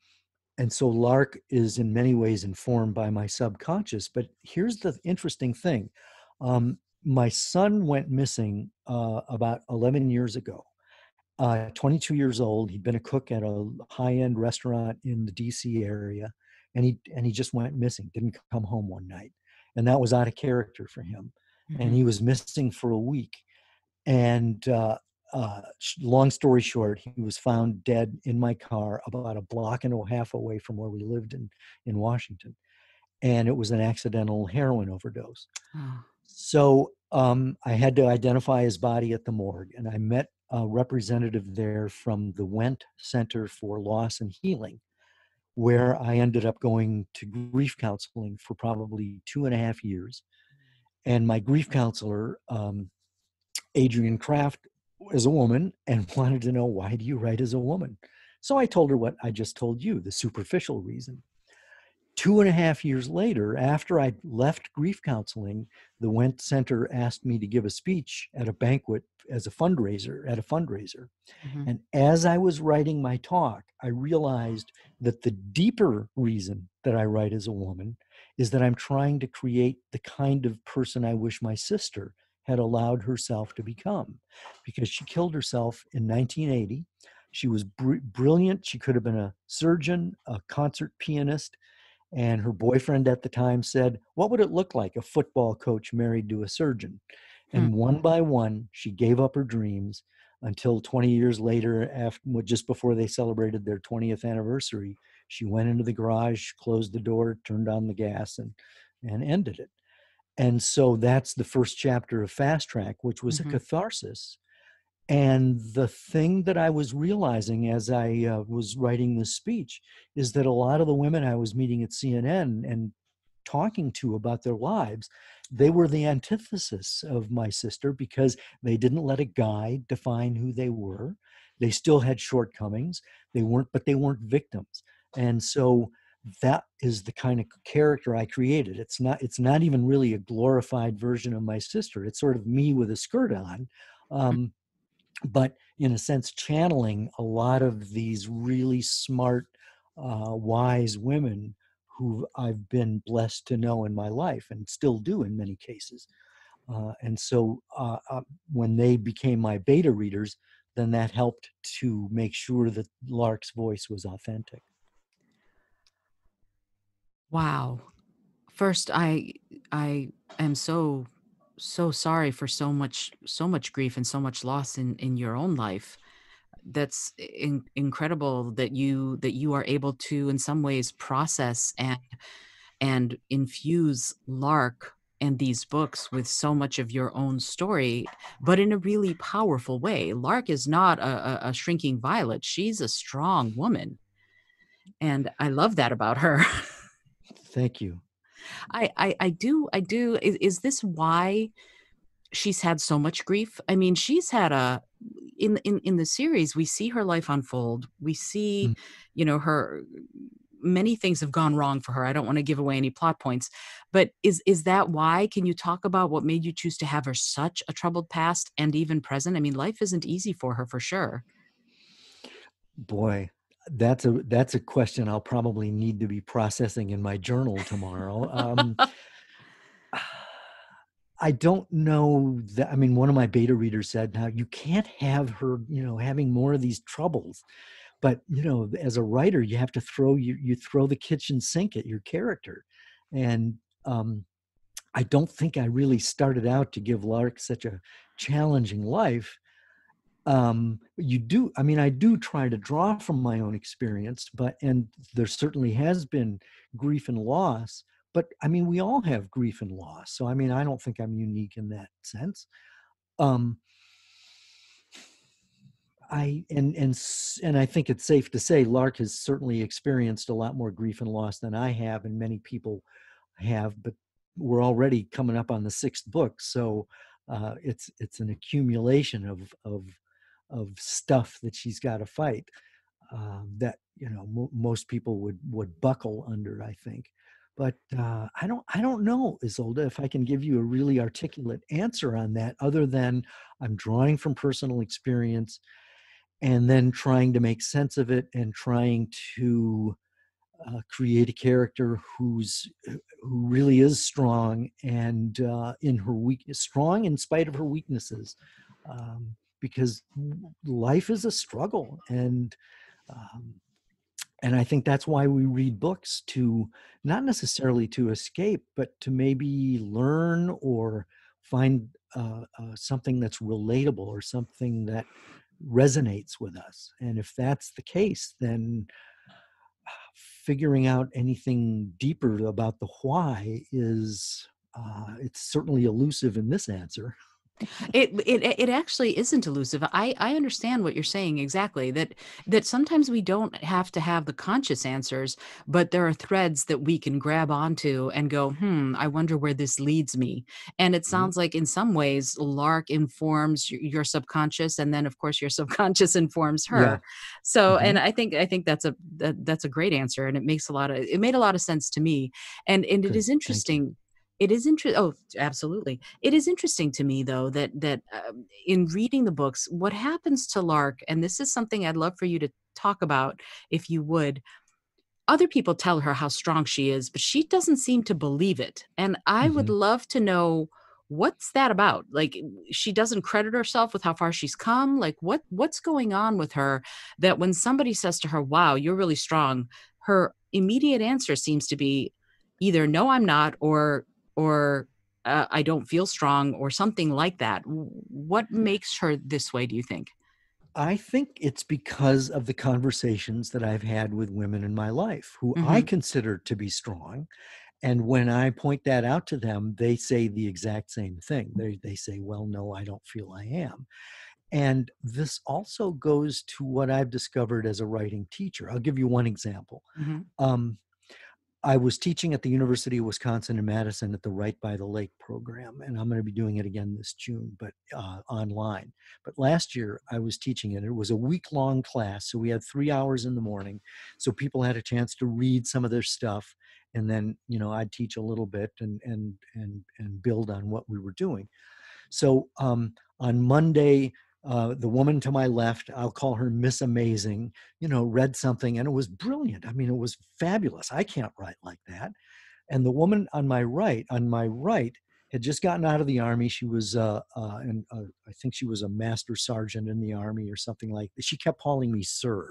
and so Lark is in many ways informed by my subconscious. But here's the interesting thing: um, my son went missing uh, about 11 years ago. Uh, 22 years old. He'd been a cook at a high-end restaurant in the D.C. area, and he and he just went missing. Didn't come home one night, and that was out of character for him. Mm-hmm. And he was missing for a week. And uh, uh, long story short, he was found dead in my car about a block and a half away from where we lived in in Washington, and it was an accidental heroin overdose. Oh. So um, I had to identify his body at the morgue, and I met a representative there from the Wendt Center for Loss and Healing, where I ended up going to grief counseling for probably two and a half years. And my grief counselor, um, Adrienne Kraft, is a woman and wanted to know why do you write as a woman? So I told her what I just told you, the superficial reason two and a half years later, after I left grief counseling, the Wendt Center asked me to give a speech at a banquet as a fundraiser, at a fundraiser. Mm-hmm. And as I was writing my talk, I realized that the deeper reason that I write as a woman is that I'm trying to create the kind of person I wish my sister had allowed herself to become because she killed herself in 1980. She was br- brilliant. She could have been a surgeon, a concert pianist and her boyfriend at the time said, What would it look like a football coach married to a surgeon? And hmm. one by one, she gave up her dreams until 20 years later, after, just before they celebrated their 20th anniversary, she went into the garage, closed the door, turned on the gas, and, and ended it. And so that's the first chapter of Fast Track, which was mm-hmm. a catharsis and the thing that I was realizing as I uh, was writing this speech is that a lot of the women I was meeting at CNN and talking to about their lives, they were the antithesis of my sister because they didn't let a guy define who they were. They still had shortcomings. They weren't, but they weren't victims. And so that is the kind of character I created. It's not. It's not even really a glorified version of my sister. It's sort of me with a skirt on. Hmm. Um, but in a sense channeling a lot of these really smart uh, wise women who i've been blessed to know in my life and still do in many cases. Uh, and so uh, uh when they became my beta readers then that helped to make sure that lark's voice was authentic. Wow. First i i am so so sorry for so much so much grief and so much loss in in your own life. That's in, incredible that you that you are able to in some ways process and and infuse lark and these books with so much of your own story but in a really powerful way. Lark is not a, a, a shrinking violet. She's a strong woman. And i love that about her. Thank you I, I, I do, I do. Is, is this why she's had so much grief? I mean, she's had a in in in the series. We see her life unfold. We see, mm. you know, her many things have gone wrong for her. I don't want to give away any plot points, but is is that why? Can you talk about what made you choose to have her such a troubled past and even present? I mean, life isn't easy for her for sure. Boy, that's a that's a question I'll probably need to be processing in my journal tomorrow. Um, I don't know that. I mean, one of my beta readers said, "Now you can't have her, you know, having more of these troubles." But you know, as a writer, you have to throw you you throw the kitchen sink at your character, and um, I don't think I really started out to give Lark such a challenging life um, you do i mean i do try to draw from my own experience but and there certainly has been grief and loss but i mean we all have grief and loss so i mean i don't think i'm unique in that sense. Um i and and and i think it's safe to say lark has certainly experienced a lot more grief and loss than i have and many people have but we're already coming up on the sixth book so uh, it's it's an accumulation of of of stuff that she's got to fight uh, that you know mo- most people would would buckle under i think. But uh, I don't I don't know, Isolde, if I can give you a really articulate answer on that, other than I'm drawing from personal experience, and then trying to make sense of it and trying to uh, create a character who's who really is strong and uh, in her weak strong in spite of her weaknesses. Um, because life is a struggle and um, and i think that's why we read books to not necessarily to escape but to maybe learn or find uh, uh, something that's relatable or something that resonates with us. And if that's the case then figuring out anything deeper about the why is uh, it's certainly elusive in this answer it, it it actually isn't elusive. I I understand what you're saying exactly. That that sometimes we don't have to have the conscious answers, but there are threads that we can grab onto and go, hmm, I wonder where this leads me. And it mm-hmm. sounds mm-hmm. like in some ways, Lark informs your, your, subconscious, and then of course your subconscious informs her. Yeah. So, mm-hmm. and I think I think that's a that, that's a great answer, and it makes a lot of it made a lot of sense to me. And and Good. it is interesting it is interesting oh absolutely. It is interesting to me though that that um, in reading the books what happens to lark and this is something i'd love for you to talk about if you would. Other people tell her how strong she is but she doesn't seem to believe it and i mm-hmm. would love to know what's that about? Like she doesn't credit herself with how far she's come? Like what what's going on with her that when somebody says to her wow you're really strong her immediate answer seems to be either no i'm not or or uh, I don't feel strong or something like that. What makes her this way, do you think? I think it's because of the conversations that I've had with women in my life who mm-hmm. I consider to be strong. And when I point that out to them, they say the exact same thing. They, they say, Well, no, I don't feel I am. And this also goes to what I've discovered as a writing teacher. I'll give you one example. Mm-hmm. Um, I was teaching at the University of Wisconsin in Madison at the Write by the Lake program, and I'm going to be doing it again this June, but uh, online. But last year I was teaching it. It was a week long class, so we had three hours in the morning, so people had a chance to read some of their stuff, and then you know I'd teach a little bit and and and and build on what we were doing. So um, on Monday uh, the woman to my left, I'll call her Miss Amazing, you know, read something and it was brilliant. I mean, it was fabulous. I can't write like that. And the woman on my right, on my right, had just gotten out of the army. She was, uh, uh, and uh, I think she was a master sergeant in the army or something like that. She kept calling me sir.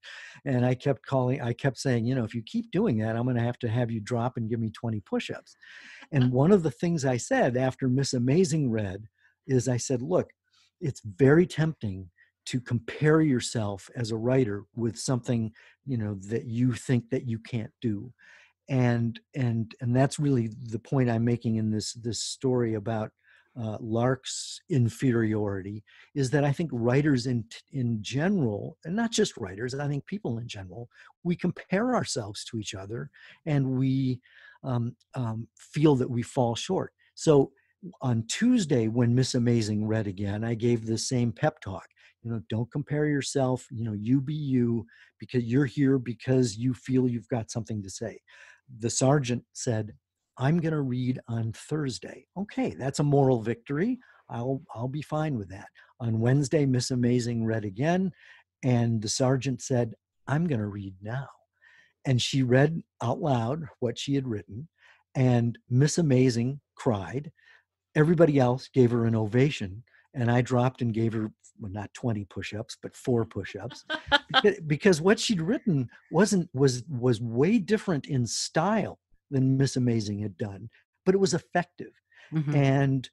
and I kept calling, I kept saying, you know, if you keep doing that, I'm going to have to have you drop and give me 20 push ups. And one of the things I said after Miss Amazing read is I said, look, it's very tempting to compare yourself as a writer with something you know that you think that you can't do. And and and that's really the point i'm making in this this story about uh, lark's inferiority is that i think writers in in general and not just writers i think people in general we compare ourselves to each other and we um, um, feel that we fall short. So on Tuesday, when Miss Amazing read again, I gave the same pep talk. You know, don't compare yourself. You know, you be you because you're here because you feel you've got something to say. The sergeant said, I'm going to read on Thursday. Okay, that's a moral victory. I'll I'll be fine with that. On Wednesday, Miss Amazing read again, and the sergeant said, I'm going to read now. And she read out loud what she had written, and Miss Amazing cried everybody else gave her an ovation and i dropped and gave her well, not 20 push-ups but four push-ups because, what she'd written wasn't was was way different in style than miss amazing had done but it was effective mm-hmm. and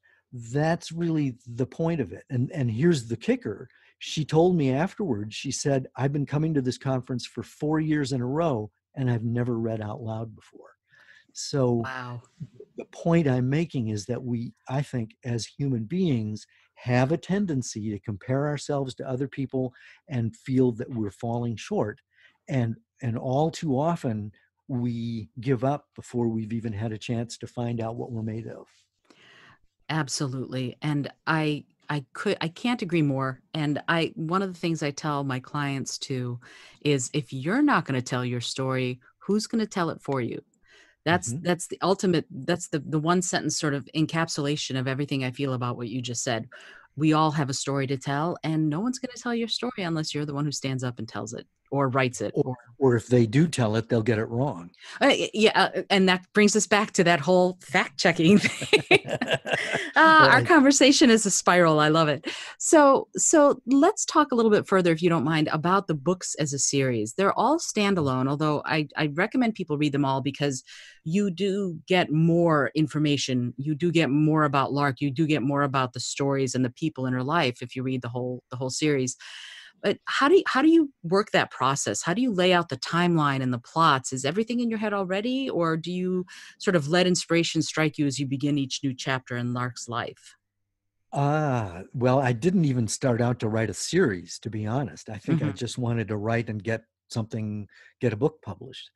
that's really the point of it and and here's the kicker. She told me afterwards she said i've been coming to this conference for four years in a row and i've never read out loud before. So wow the point I'm making is that we, I think, as human beings, have a tendency to compare ourselves to other people and feel that we're falling short. And and all too often we give up before we've even had a chance to find out what we're made of. Absolutely. And I I could I can't agree more. And I one of the things I tell my clients too is if you're not going to tell your story, who's going to tell it for you? That's Mhm. that's the ultimate that's the the one sentence sort of encapsulation of everything I feel about what you just said. We all have a story to tell, and no one's gonna tell your story unless you're the one who stands up and tells it or writes it Or, or if they do tell it, they'll get it wrong. Uh, yeah, uh, and that brings us back to that whole fact checking thing. uh, our conversation is a spiral. I love it. So, so let's talk a little bit further, if you don't mind, about the books as a series. They're all standalone, although I, I recommend people read them all because you do get more information. You do get more about Lark. You do get more about the stories and the people in her life if you read the whole the whole series but how do you, how do you work that process how do you lay out the timeline and the plots is everything in your head already or do you sort of let inspiration strike you as you begin each new chapter in lark's life Ah, well, I didn't even start out to write a series, to be honest. I think I Mhm. just wanted to write and get something, get a book published.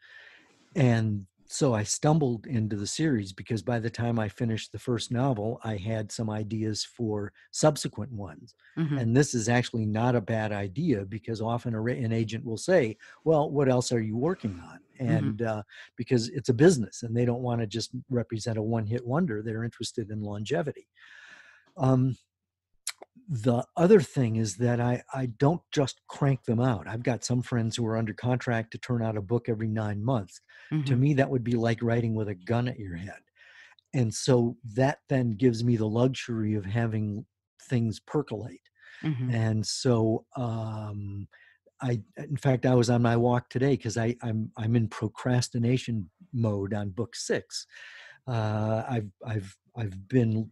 And so I stumbled into the series because by the time I finished the first novel, I had some ideas for subsequent ones. Mhm, And this is actually not a bad idea because often a, an agent will say, Well, what else are you working on? And uh, because it's a business and they don't want to just represent a one hit wonder, they're interested in longevity. Um, the other thing is that I, I don't just crank them out. I've got some friends who are under contract to turn out a book every nine months. To mhm, me, that would be like writing with a gun at your head. And so that then gives me the luxury of having things percolate. mhm. And so um, I, in fact, I was on my walk today because I I'm I'm in procrastination mode on book six. Uh, I've I've I've been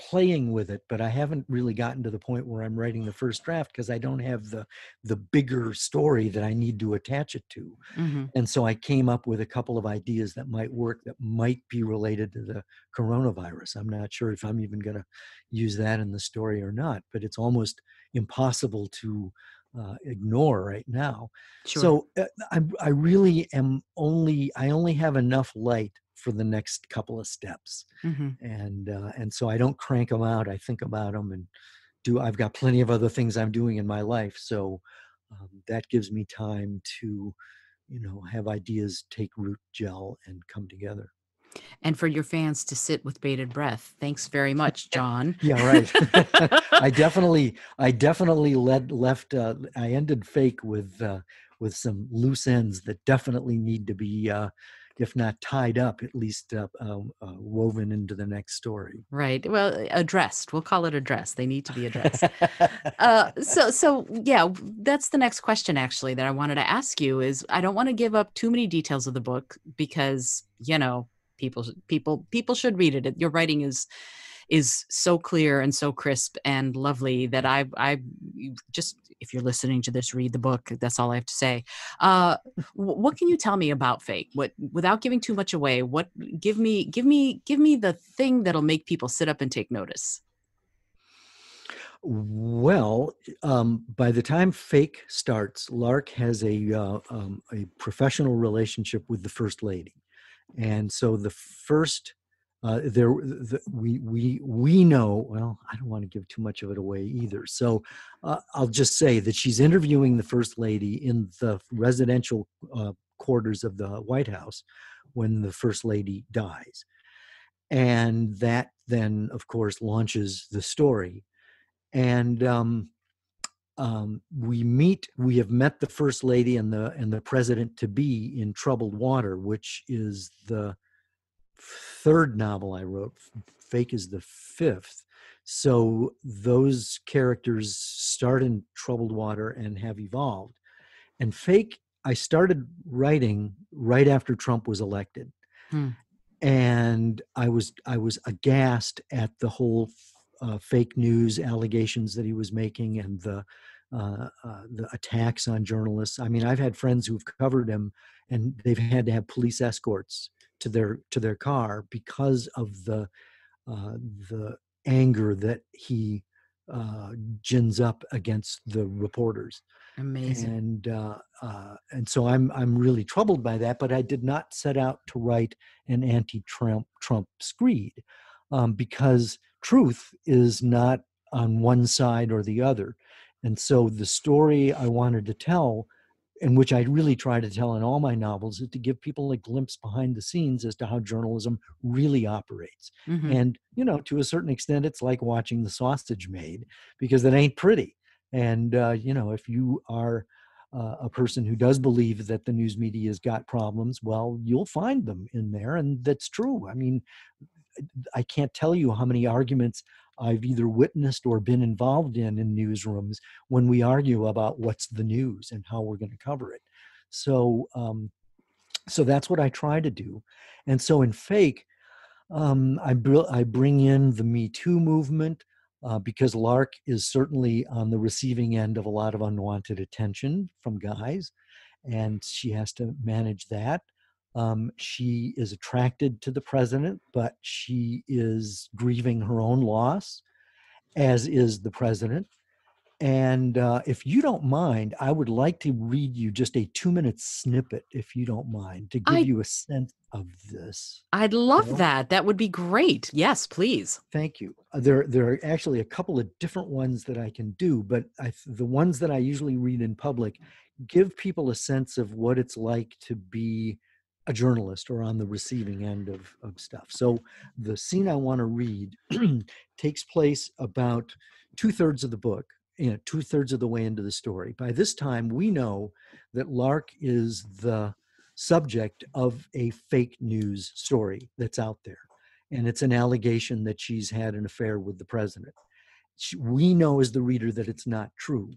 playing with it, but I haven't really gotten to the point where I'm writing the first draft because I don't have the the bigger story that I need to attach it to. Mhm. And so I came up with a couple of ideas that might work that might be related to the coronavirus. I'm not sure if I'm even going to use that in the story or not, but it's almost impossible to uh, ignore right now. Sure. So uh, I, I really am only, I only have enough light for the next couple of steps. Mhm. And, uh, and so I don't crank them out. I think about them and do, I've got plenty of other things I'm doing in my life. So um, that gives me time to, you know, have ideas take root, gel, and come together. And for your fans to sit with bated breath. Thanks very much, John. Yeah, right. I definitely, I definitely led left. Uh, I ended fake with uh, with some loose ends that definitely need to be, uh, if not tied up, at least uh, um, uh, woven into the next story. Right. Well, addressed. We'll call it addressed. They need to be addressed. uh so so yeah that's the next question actually that i wanted to ask you is i don't want to give up too many details of the book because you know people people people should read it It- your writing is is so clear and so crisp and lovely that i i just if you're listening to this read the book that's all i have to say. Uh what can you tell me about fake what without giving too much away what give me give me give me the thing that'll make people sit up and take notice. Well, um, by the time Fake starts, Lark has a uh, um, a professional relationship with the first lady, and so the first uh, there the, we we we know. Well, I don't want to give too much of it away either. So uh, I'll just say that she's interviewing the first lady in the residential uh, quarters of the White House when the first lady dies, and that then, of course, launches the story and um, um, we meet we have met the first lady and the and the president to be in troubled water which is the third novel i wrote fake is the fifth so those characters start in troubled water and have evolved and fake i started writing right after trump was elected Hmm. and i was i was aghast at the whole uh, fake news allegations that he was making and the uh, uh, the attacks on journalists. I mean, I've had friends who've covered him, and they've had to have police escorts to their to their car because of the uh, the anger that he uh, gins up against the reporters amazing and uh, uh, and so I'm I'm really troubled by that. But I did not set out to write an anti-Trump Trump screed um, because truth is not on one side or the other, and so the story I wanted to tell and which I really try to tell in all my novels, is to give people a glimpse behind the scenes as to how journalism really operates. Mhm. And, you know, to a certain extent, it's like watching the sausage made because it ain't pretty. And, uh, you know, if you are uh, a person who does believe that the news media has got problems, well, you'll find them in there. And that's true. I mean, I can't tell you how many arguments I've either witnessed or been involved in in newsrooms when we argue about what's the news and how we're going to cover it. So, um, so that's what I try to do. And so in fake, um, I, br- I bring in the Me Too movement uh, because Lark is certainly on the receiving end of a lot of unwanted attention from guys, and she has to manage that. Um, she is attracted to the president, but she is grieving her own loss, as is the president. And uh, if you don't mind, I would like to read you just a two minute snippet, if you don't mind, to give I- you a sense of this. I'd love Well- that. That would be great. Yes, please. Thank you. Uh, There, there are actually a couple of different ones that I can do, but I, the ones that I usually read in public give people a sense of what it's like to be a journalist or on the receiving end of, of stuff. So the scene I want to read takes place about two thirds of the book, you know, two thirds of the way into the story. By this time, we know that Lark is the subject of a fake news story that's out there and it's an allegation that she's had an affair with the president. She, we know as the reader that it's not true.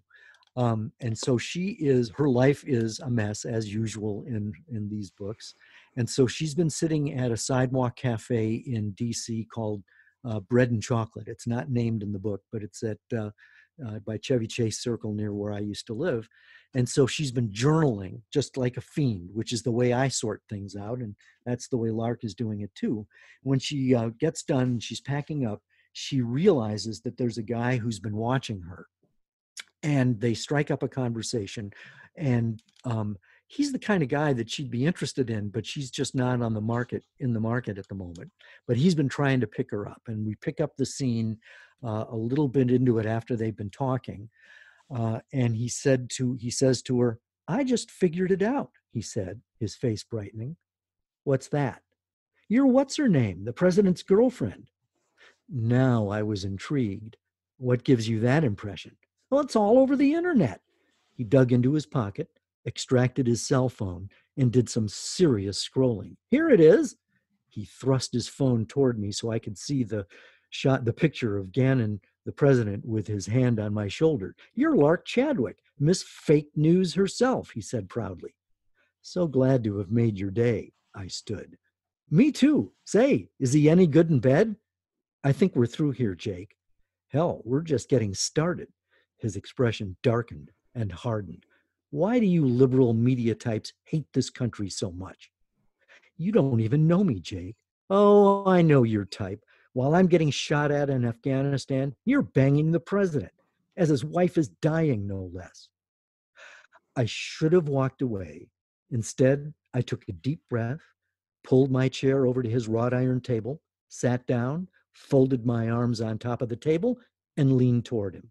Um, and so she is, her life is a mess as usual in, in these books. And so she's been sitting at a sidewalk cafe in DC called uh, Bread and Chocolate. It's not named in the book, but it's at uh, uh, by Chevy Chase Circle near where I used to live. And so she's been journaling just like a fiend, which is the way I sort things out. And that's the way Lark is doing it too when she uh, gets done, she's packing up, she realizes that there's a guy who's been watching her. And they strike up a conversation. And um, he's the kind of guy that she'd be interested in, but she's just not on the market, in the market at the moment. But he's been trying to pick her up. And we pick up the scene uh, a little bit into it after they've been talking. Uh, and he said to, he says to her, I just figured it out, he said, his face brightening. What's that? You're what's her name, the president's girlfriend. Now I was intrigued. What gives you that impression? Well, it's all over the internet. He dug into his pocket, extracted his cell phone, and did some serious scrolling. Here it is. He thrust his phone toward me so I could see the shot, the picture of Gannon, the president, with his hand on my shoulder. You're Lark Chadwick, Miss Fake News herself, he said proudly. So glad to have made your day, I stood. Me too. Say, is he any good in bed? I think we're through here, Jake. Hell, we're just getting started. His expression darkened and hardened. Why do you liberal media types hate this country so much? You don't even know me, Jake. Oh, I know your type. While I'm getting shot at in Afghanistan, you're banging the president, as his wife is dying, no less. I should have walked away. Instead, I took a deep breath, pulled my chair over to his wrought iron table, sat down, folded my arms on top of the table, and leaned toward him.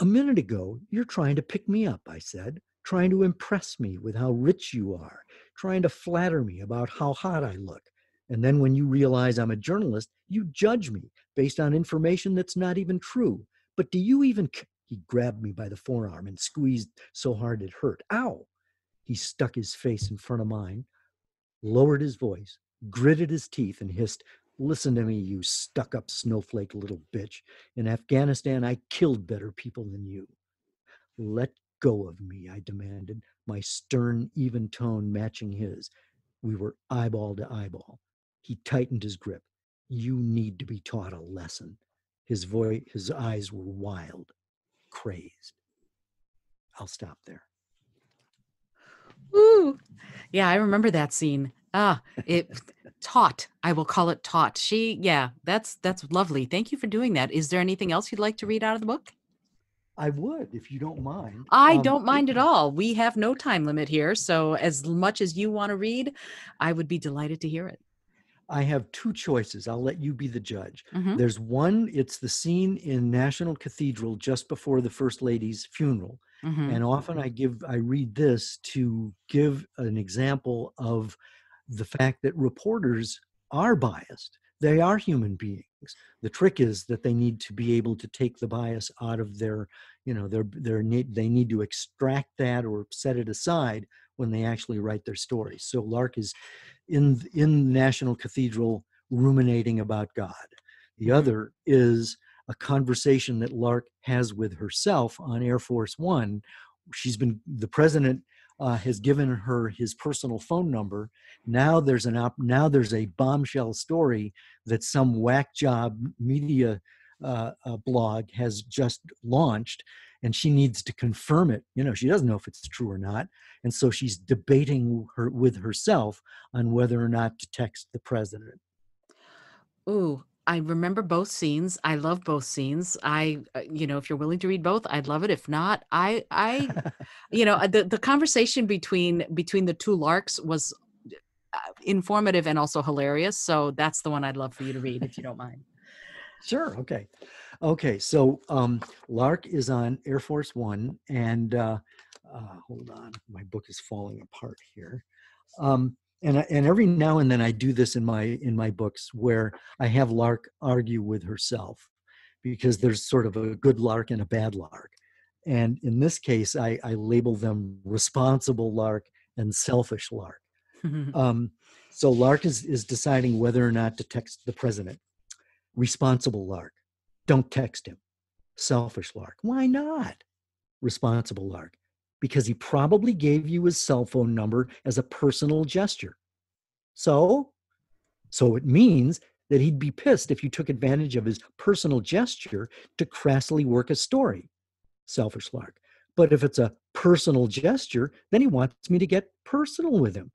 A minute ago, you're trying to pick me up, I said, trying to impress me with how rich you are, trying to flatter me about how hot I look. And then when you realize I'm a journalist, you judge me based on information that's not even true. But do you even. c- He grabbed me by the forearm and squeezed so hard it hurt. Ow! He stuck his face in front of mine, lowered his voice, gritted his teeth, and hissed, Listen to me, you stuck up snowflake little bitch. In Afghanistan, I killed better people than you. Let go of me, I demanded, my stern, even tone matching his. We were eyeball to eyeball. He tightened his grip. You need to be taught a lesson. His voice, his eyes were wild, crazed. I'll stop there. Ooh. Yeah, I remember that scene. Ah, it taught. I will call it taught. She, yeah, that's that's lovely. Thank you for doing that. Is there anything else you'd like to read out of the book? I would, if you don't mind. I Um, don't mind at all. We have no time limit here, so as much as you want to read, I would be delighted to hear it. I have two choices. I'll let you be the judge. Mhm. There's one, it's the scene in National Cathedral just before the First Lady's funeral. Mm-hmm. And often I give, I read this to give an example of the fact that reporters are biased. They are human beings. The trick is that they need to be able to take the bias out of their, you know, their, their need, they need to extract that or set it aside when they actually write their stories. So Lark is in, in National Cathedral ruminating about God. The mm-hmm. other is a conversation that Lark has with herself on Air Force One. She's been the president uh, has given her his personal phone number. Now there's an op- now there's a bombshell story that some whack job media uh, uh, blog has just launched, and she needs to confirm it. You know, she doesn't know if it's true or not, and so she's debating her with herself on whether or not to text the president. Ooh, I remember both scenes. I love both scenes. I, uh, you know, if you're willing to read both, I'd love it. If not, I, I, you know, the the conversation between between the two Larks was uh, informative and also hilarious. So that's the one I'd love for you to read, if you don't mind. Sure. Okay. Okay. So um, Lark is on Air Force One, and uh, uh, hold on, my book is falling apart here. Um, and and every now and then I do this in my in my books where I have Lark argue with herself because there's sort of a good lark and a bad lark. And in this case, I, I label them responsible lark and selfish lark. um, so Lark is, is deciding whether or not to text the president. Responsible Lark, don't text him. Selfish Lark, why not? Responsible Lark, because he probably gave you his cell phone number as a personal gesture. So, so it means that he'd be pissed if you took advantage of his personal gesture to crassly work a story. Selfish Lark. But if it's a personal gesture, then he wants me to get personal with him.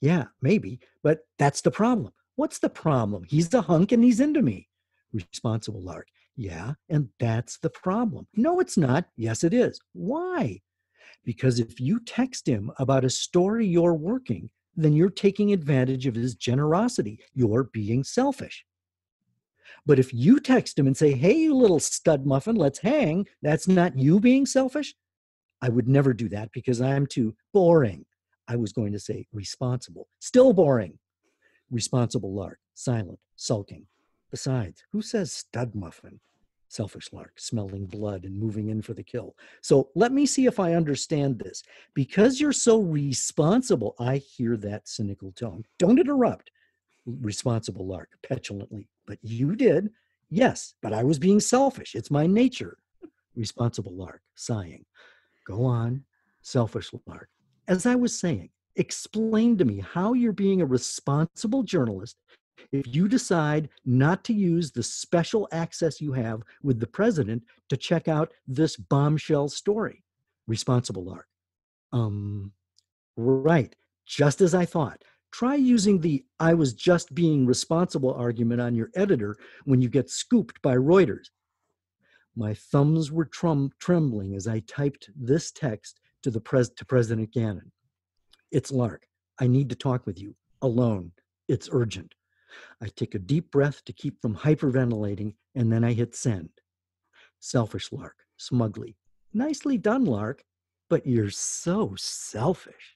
Yeah, maybe, but that's the problem. What's the problem? He's a hunk and he's into me. Responsible Lark. Yeah, and that's the problem. No, it's not. Yes, it is. Why? Because if you text him about a story you're working, then you're taking advantage of his generosity. You're being selfish. But if you text him and say, hey, you little stud muffin, let's hang, that's not you being selfish. I would never do that because I'm too boring. I was going to say responsible, still boring. Responsible lark, silent, sulking. Besides, who says stud muffin? Selfish lark, smelling blood and moving in for the kill. So let me see if I understand this. Because you're so responsible, I hear that cynical tone. Don't interrupt. Responsible lark, petulantly. But you did. Yes, but I was being selfish. It's my nature. Responsible lark, sighing. Go on. Selfish lark. As I was saying, explain to me how you're being a responsible journalist if you decide not to use the special access you have with the president to check out this bombshell story. Responsible Lark. Um, right, just as I thought. Try using the I was just being responsible argument on your editor when you get scooped by Reuters. My thumbs were trum- trembling as I typed this text to the pres- to President Gannon. It's Lark. I need to talk with you alone. It's urgent. I take a deep breath to keep from hyperventilating, and then I hit send. Selfish Lark, smugly. Nicely done, Lark, but you're so selfish.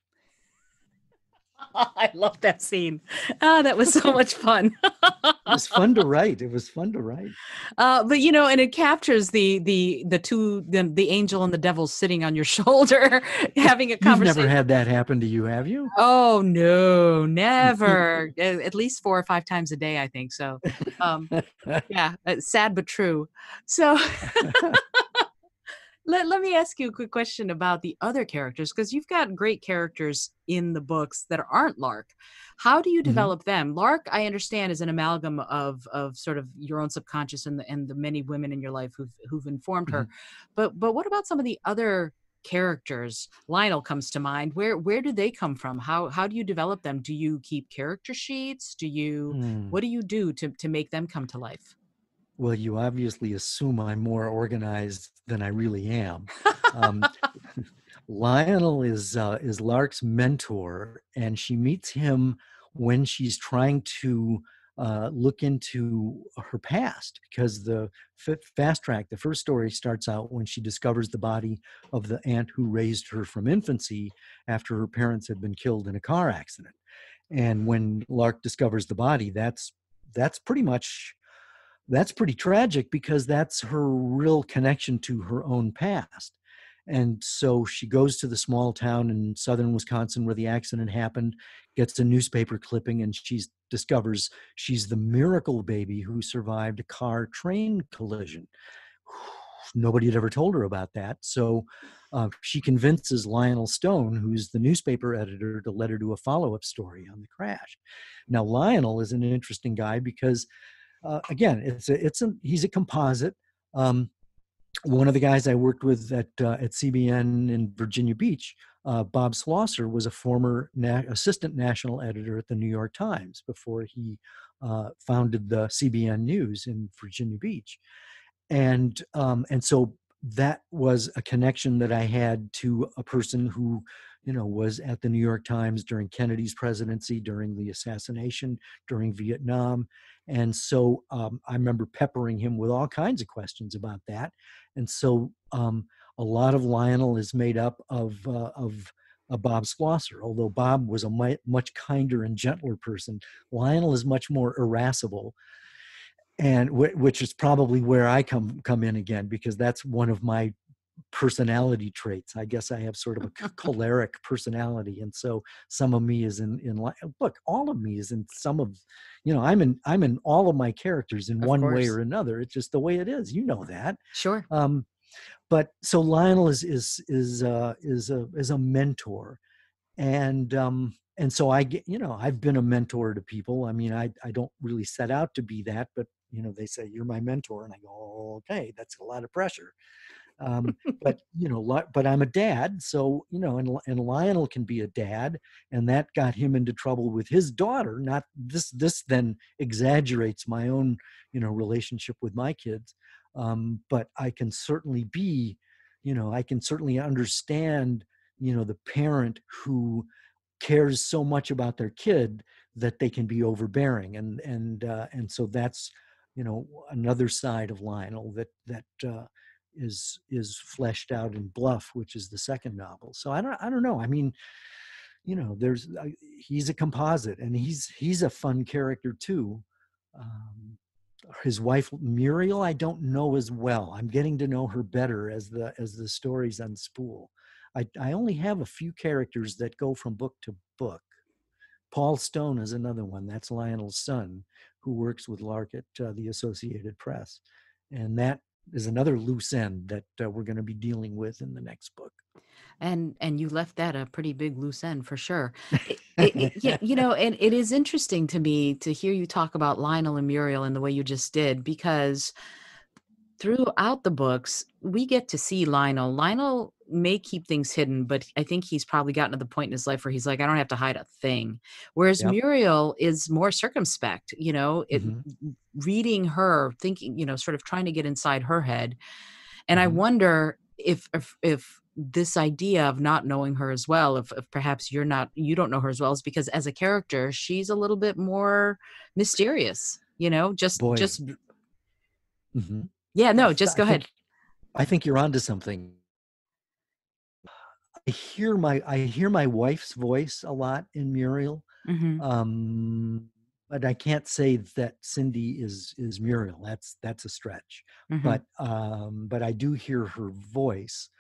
I love that scene. Ah, that was so much fun. it was fun to write. It was fun to write. Uh, but you know, and it captures the the the two the, the angel and the devil sitting on your shoulder, having a conversation. You've never had that happen to you, have you? Oh no, never. At least four or five times a day, I think. So, um, yeah, uh, sad but true. So. Let, let me ask you a quick question about the other characters because you've got great characters in the books that aren't lark how do you mm-hmm. develop mm-hmm. them lark i understand is an amalgam of of sort of your own subconscious and the, and the many women in your life who've who've informed mm-hmm. her but but what about some of the other characters lionel comes to mind where where do they come from how how do you develop them do you keep character sheets do you mm. what do you do to to make them come to life well, you obviously assume I'm more organized than I really am. Um, Lionel is uh, is Lark's mentor, and she meets him when she's trying to uh, look into her past because the f- fast track, the first story starts out when she discovers the body of the aunt who raised her from infancy after her parents had been killed in a car accident. And when Lark discovers the body, that's that's pretty much that's pretty tragic because that's her real connection to her own past. And so she goes to the small town in southern Wisconsin where the accident happened, gets a newspaper clipping, and she discovers she's the miracle baby who survived a car train collision. Nobody had ever told her about that. So uh, she convinces Lionel Stone, who's the newspaper editor, to let her do a follow up story on the crash. Now, Lionel is an interesting guy because, uh, again, it's a, it's a, he's a composite. Um, one of the guys I worked with at uh, at CBN in Virginia Beach, uh, Bob Slosser, was a former na- assistant national editor at the New York Times before he uh, founded the CBN News in Virginia Beach, and um, and so that was a connection that I had to a person who, you know, was at the New York Times during Kennedy's presidency, during the assassination, during Vietnam. And so um, I remember peppering him with all kinds of questions about that. And so um, a lot of Lionel is made up of, uh, of uh, Bob Slosser. Although Bob was a much kinder and gentler person, Lionel is much more irascible and which is probably where I come come in again because that's one of my personality traits. I guess I have sort of a choleric personality, and so some of me is in in look, all of me is in some of, you know, I'm in I'm in all of my characters in of one course. way or another. It's just the way it is. You know that. Sure. Um, but so Lionel is is is uh, is a is a mentor, and um, and so I get you know I've been a mentor to people. I mean I I don't really set out to be that, but you know they say you're my mentor and i go oh, okay that's a lot of pressure um, but you know but i'm a dad so you know and, and lionel can be a dad and that got him into trouble with his daughter not this this then exaggerates my own you know relationship with my kids um, but i can certainly be you know i can certainly understand you know the parent who cares so much about their kid that they can be overbearing and and uh, and so that's you know another side of Lionel that that uh, is is fleshed out in Bluff, which is the second novel. So I don't I don't know. I mean, you know, there's uh, he's a composite, and he's he's a fun character too. Um, his wife Muriel, I don't know as well. I'm getting to know her better as the as the stories unspool. I I only have a few characters that go from book to book. Paul Stone is another one. That's Lionel's son, who works with Lark at uh, the Associated Press. And that is another loose end that uh, we're going to be dealing with in the next book. And and you left that a pretty big loose end for sure. It, it, yeah, you know, and it is interesting to me to hear you talk about Lionel and Muriel in the way you just did because throughout the books, we get to see Lionel. Lionel may keep things hidden, but I think he's probably gotten to the point in his life where he's like, I don't have to hide a thing. Whereas yep. Muriel is more circumspect, you know, it, mm-hmm. reading her, thinking, you know, sort of trying to get inside her head. And mm-hmm. I wonder if, if, if this idea of not knowing her as well, if, if, perhaps you're not, you don't know her as well, is because as a character, she's a little bit more mysterious, you know, just, Boy. just. Mm-hmm. Yeah, no, just go I ahead. Think, I think you're onto something. I hear my I hear my wife's voice a lot in Muriel, Mhm. um, but I can't say that Cindy is is Muriel. That's that's a stretch. Mhm. But um, but I do hear her voice,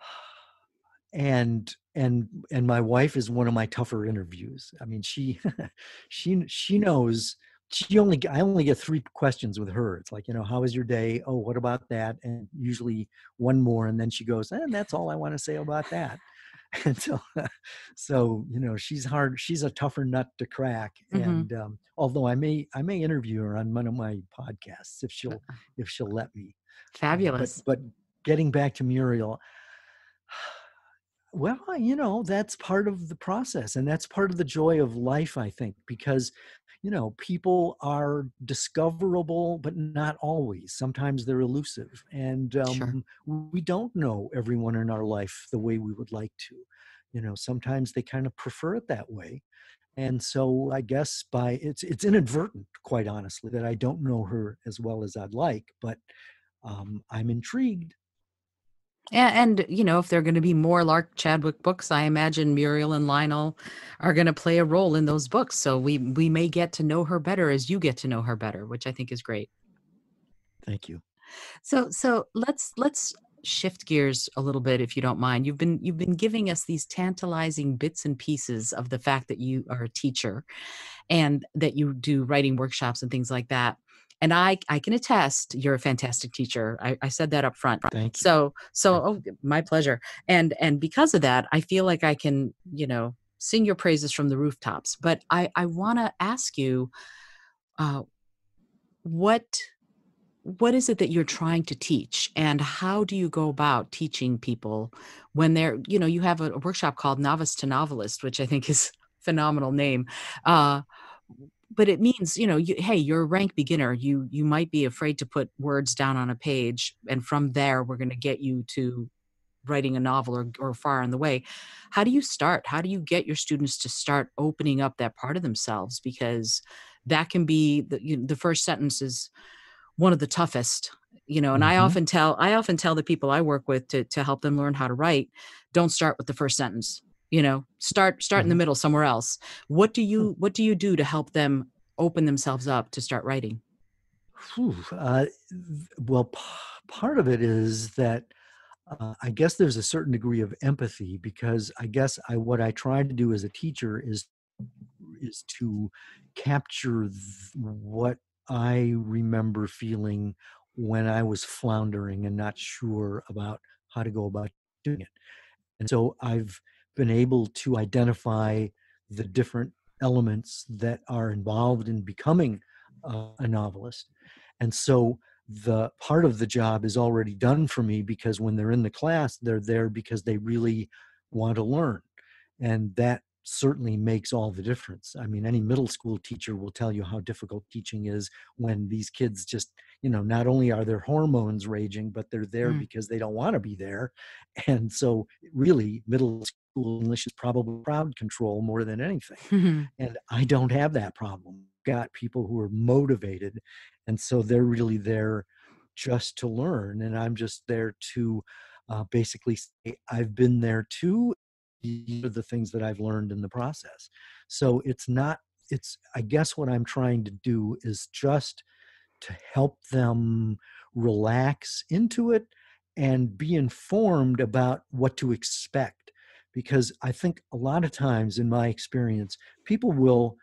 and and and my wife is one of my tougher interviews. I mean, she she she knows she only I only get three questions with her. It's like, you know, how was your day? Oh, what about that? And usually one more, and then she goes, and that's all I want to say about that. And so, so you know, she's hard. She's a tougher nut to crack. Mhm. And um, although I may I may interview her on one of my podcasts if she'll if she'll let me. Uh, Fabulous. but but getting back to Muriel, well, you know, that's part of the process, and that's part of the joy of life, I think, because you know, people are discoverable, but not always. Sometimes they're elusive, and Sure. um, we don't know everyone in our life the way we would like to. You know, sometimes they kind of prefer it that way, and so I guess by it's it's inadvertent, quite honestly, that I don't know her as well as I'd like, but um, I'm intrigued. And, and you know, if there are going to be more Lark Chadwick books, I imagine Muriel and Lionel are going to play a role in those books. So we we may get to know her better as you get to know her better, which I think is great. Thank you. So so let's let's shift gears a little bit if you don't mind. You've been you've been giving us these tantalizing bits and pieces of the fact that you are a teacher and that you do writing workshops and things like that. And I I can attest you're a fantastic teacher. I, I said that up front. Thank you. So so oh my pleasure. And and because of that, I feel like I can, you know, sing your praises from the rooftops. But I I want to ask you uh what what is it that you're trying to teach and how do you go about teaching people when they're you know you have a, a workshop called novice to novelist which i think is phenomenal name uh, but it means you know you, hey you're a rank beginner you you might be afraid to put words down on a page and from there we're going to get you to writing a novel or, or far on the way. How do you start? How do you get your students to start opening up that part of themselves? Because that can be the, you know, the first sentence is one of the toughest you know and mm-hmm. i often tell i often tell the people i work with to to help them learn how to write don't start with the first sentence you know start start in the mm-hmm. middle somewhere else what do you what do you do to help them open themselves up to start writing uh, well p- part of it is that uh, i guess there's a certain degree of empathy because i guess i what i try to do as a teacher is is to capture th- what I remember feeling when I was floundering and not sure about how to go about doing it. And so I've been able to identify the different elements that are involved in becoming uh, a novelist. And so the part of the job is already done for me because when they're in the class, they're there because they really want to learn. And that certainly makes all the difference. I mean, any middle school teacher will tell you how difficult teaching is when these kids just, you know, not only are their hormones raging, but they're there mm. because they don't want to be there. And so, really, middle school English is probably crowd control more than anything. Mm-hmm. And I don't have that problem. Got people who are motivated. And so they're really there just to learn. And I'm just there to uh, basically say, I've been there too these are the things that I've learned in the process. So it's not, it's, I guess what I'm trying to do is just to help them relax into it and be informed about what to expect. Because I think a lot of times in my experience, people will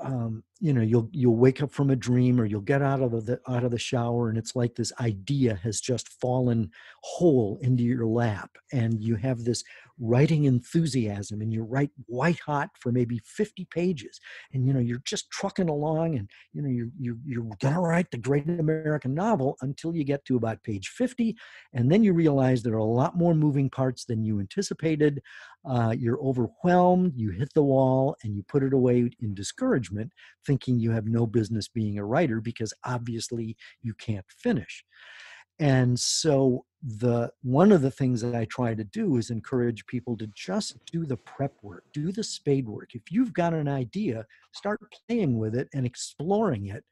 um, you know you'll you'll wake up from a dream or you'll get out of the out of the shower and it's like this idea has just fallen whole into your lap and you have this writing enthusiasm and you write white hot for maybe 50 pages and you know you're just trucking along and you know you're you're, you're gonna write the great american novel until you get to about page 50 and then you realize there are a lot more moving parts than you anticipated. Uh, you're overwhelmed you hit the wall and you put it away in discouragement thinking you have no business being a writer because obviously you can't finish and so the one of the things that I try to do is encourage people to just do the prep work, do the spade work. If you've got an idea, start playing with it and exploring it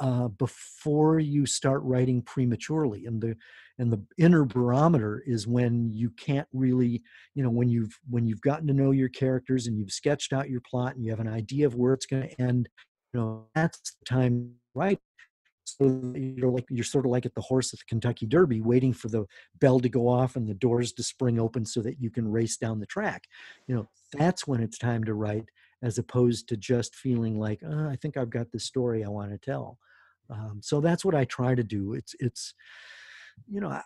uh, before you start writing prematurely. And the and the inner barometer is when you can't really, you know, when you've when you've gotten to know your characters and you've sketched out your plot and you have an idea of where it's going to end. You know, that's the time right so you're like you're sort of like at the horse at the Kentucky Derby, waiting for the bell to go off and the doors to spring open so that you can race down the track. You know, that's when it's time to write, as opposed to just feeling like, oh, I think I've got the story I want to tell. Um, so that's what I try to do. It's it's, you know.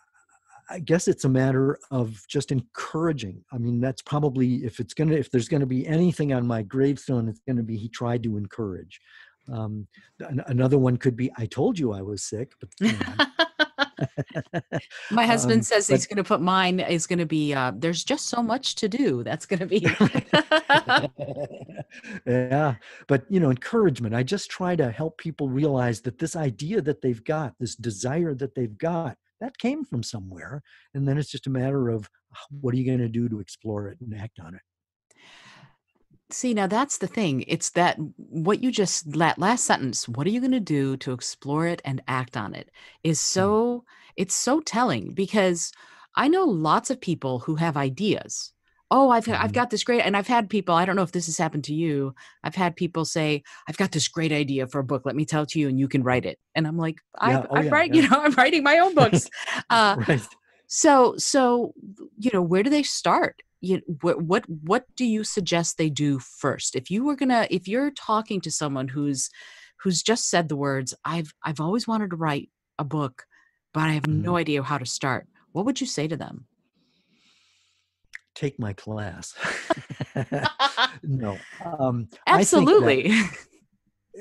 I guess it's a matter of just encouraging. I mean, that's probably if it's gonna if there's gonna be anything on my gravestone, it's gonna be he tried to encourage. Um, another one could be, I told you I was sick. But, you know. My husband um, says but, he's going to put mine is going to be, uh, there's just so much to do. That's going to be. yeah. But, you know, encouragement. I just try to help people realize that this idea that they've got, this desire that they've got, that came from somewhere. And then it's just a matter of what are you going to do to explore it and act on it? See, now that's the thing. It's that what you just that last sentence, what are you going to do to explore it and act on it is Mm. so it's so telling because I know lots of people who have ideas. Oh, I've I've Mhm. got this great and I've had people, I don't know if this has happened to you. I've had people say, "I've got this great idea for a book. Let me tell it to you and you can write it." And I'm like, I Yeah. Oh, I yeah. write, Yeah. you know, I'm writing my own books. Uh right. so so you know, where do they start? You what what what do you suggest they do first? If you were gonna if you're talking to someone who's who's just said the words, I've I've always wanted to write a book, but I have Mhm. no idea how to start. What would you say to them? Take my class. no. Um, think that Absolutely.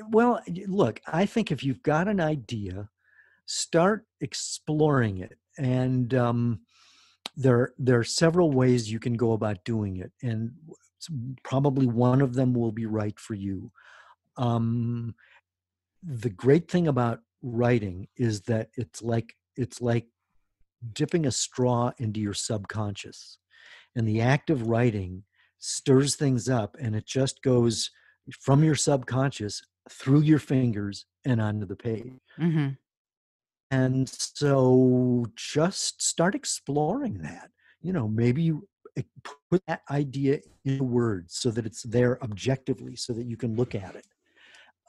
Well, look, I think if you've got an idea, start exploring it. And um, there, there are several ways you can go about doing it. And probably one of them will be right for you. Um, the great thing about writing is that it's like it's like dipping a straw into your subconscious and the act of writing stirs things up and it just goes from your subconscious through your fingers and onto the page. Hmm and so just start exploring that. You know maybe you eh, put that idea into words so that it's there objectively so that you can look at it.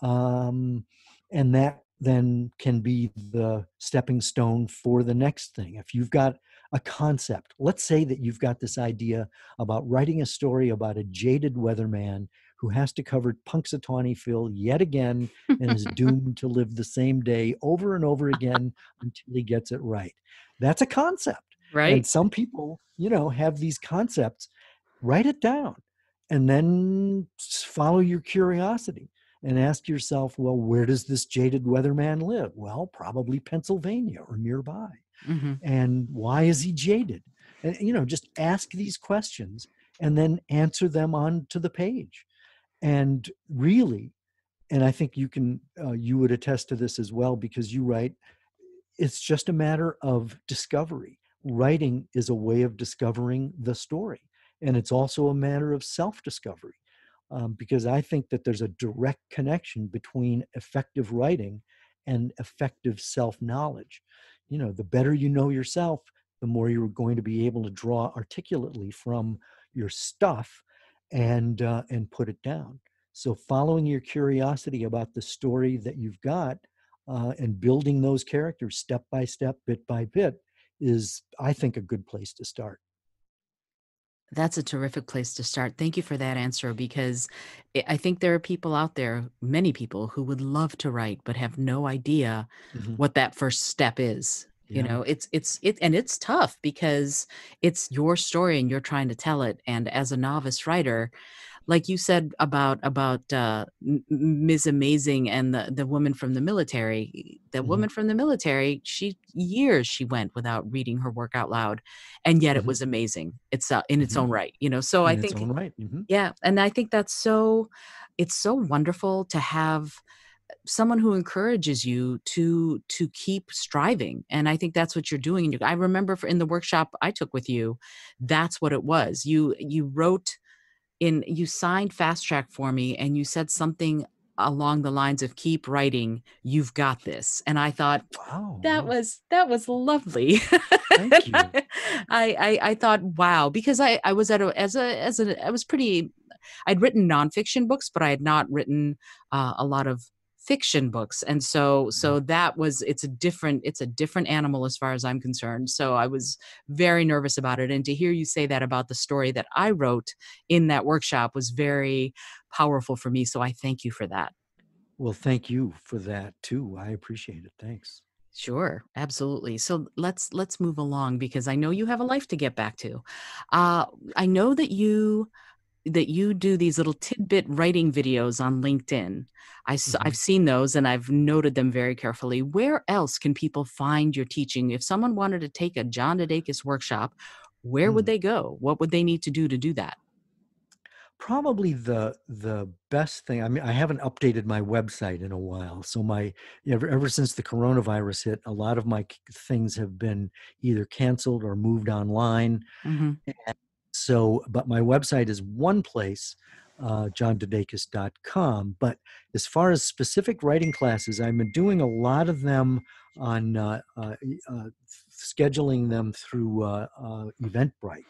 Um, and that then can be the stepping stone for the next thing. If you've got a concept. Let's say that you've got this idea about writing a story about a jaded weatherman who has to cover punxsutawney phil yet again and is doomed to live the same day over and over again until he gets it right. That's a concept. Right. and some people you know have these concepts. Write it down and then follow your curiosity and ask yourself well where does this jaded weatherman live? Well probably pennsylvania or nearby hmm and why is he jaded? And you know just ask these questions and then answer them onto the page. And really and i think you can uh, you would attest to this as well because you write it's just a matter of discovery. Writing is a way of discovering the story and it's also a matter of self-discovery um, because i think that there's a direct connection between effective writing and effective self-knowledge you know the better you know yourself the more you're going to be able to draw articulately from your stuff and uh, and put it down so following your curiosity about the story that you've got uh, and building those characters step by step, bit by bit, is I think a good place to start. That's a terrific place to start. Thank you for that answer because I think there are people out there, many people, who would love to write but have no idea Mhm. what that first step is. You know, it's it's it and it's tough because it's your story and you're trying to tell it. And as a novice writer, like you said about about uh, Ms. Amazing and the the woman from the military, the Mhm. woman from the military, she years she went without reading her work out loud, and yet it Mhm. was amazing. It's uh, in its Mhm. own right, you know. So I In its think own right. Mhm. yeah, and I think that's so it's so wonderful to have someone who encourages you to to keep striving and i think that's what you're doing and you, i remember for in the workshop i took with you that's what it was you you wrote in you signed fast track for me and you said something along the lines of keep writing you've got this and i thought Wow. that was that was lovely Thank you. I, I i thought wow because i i was at a as a as a i was pretty i'd written nonfiction books but i had not written uh, a lot of fiction books and so so that was it's a different it's a different animal as far as i'm concerned so i was very nervous about it and to hear you say that about the story that i wrote in that workshop was very powerful for me so i thank you for that Well, thank you for that too. I appreciate it. Thanks. Sure, absolutely. So let's let's move along because I know you have a life to get back to. Uh, I know that you that you do these little tidbit writing videos on LinkedIn. I Mhm. I've seen those and I've noted them very carefully. Where else can people find your teaching? If someone wanted to take a John DeDakis workshop, where would Mm. they go? What would they need to do to do that? Probably the the best thing. I mean, I haven't updated my website in a while, so my ever ever since the coronavirus hit, a lot of my things have been either canceled or moved online. hmm So, but my website is one place uh, johndedakis.com. But as far as specific writing classes, I've been doing a lot of them on uh, uh, uh scheduling them through uh, uh, Eventbrite.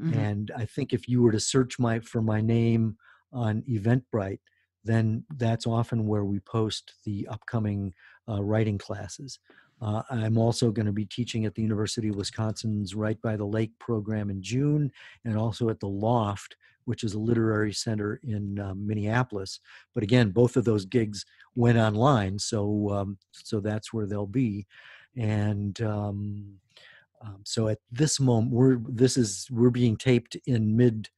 Mm-hmm. And I think if you were to search my for my name on Eventbrite, then that's often where we post the upcoming writing classes. Uh, I'm also going to be teaching at the University of Wisconsin's Write by the Lake program in June, and also at the Loft, which is a literary center in uh, Minneapolis. But again, both of those gigs went online, so um, so that's where they'll be. And um, um, so at this moment, we're this is we're being taped in mid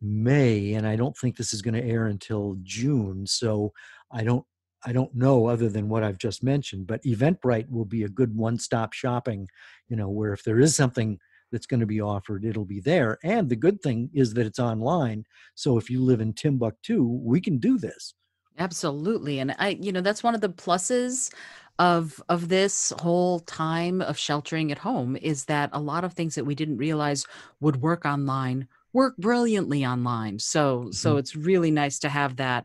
May, and I don't think this is going to air until June. So I don't I don't know other than what I've just mentioned, but Eventbrite will be a good one-stop shopping, you know, where if there is something that's going to be offered, it'll be there. And the good thing is that it's online. So if you live in Timbuktu, we can do this. Absolutely. And I, you know, that's one of the pluses of of this whole time of sheltering at home is that a lot of things that we didn't realize would work online work brilliantly online. So mm-hmm. so it's really nice to have that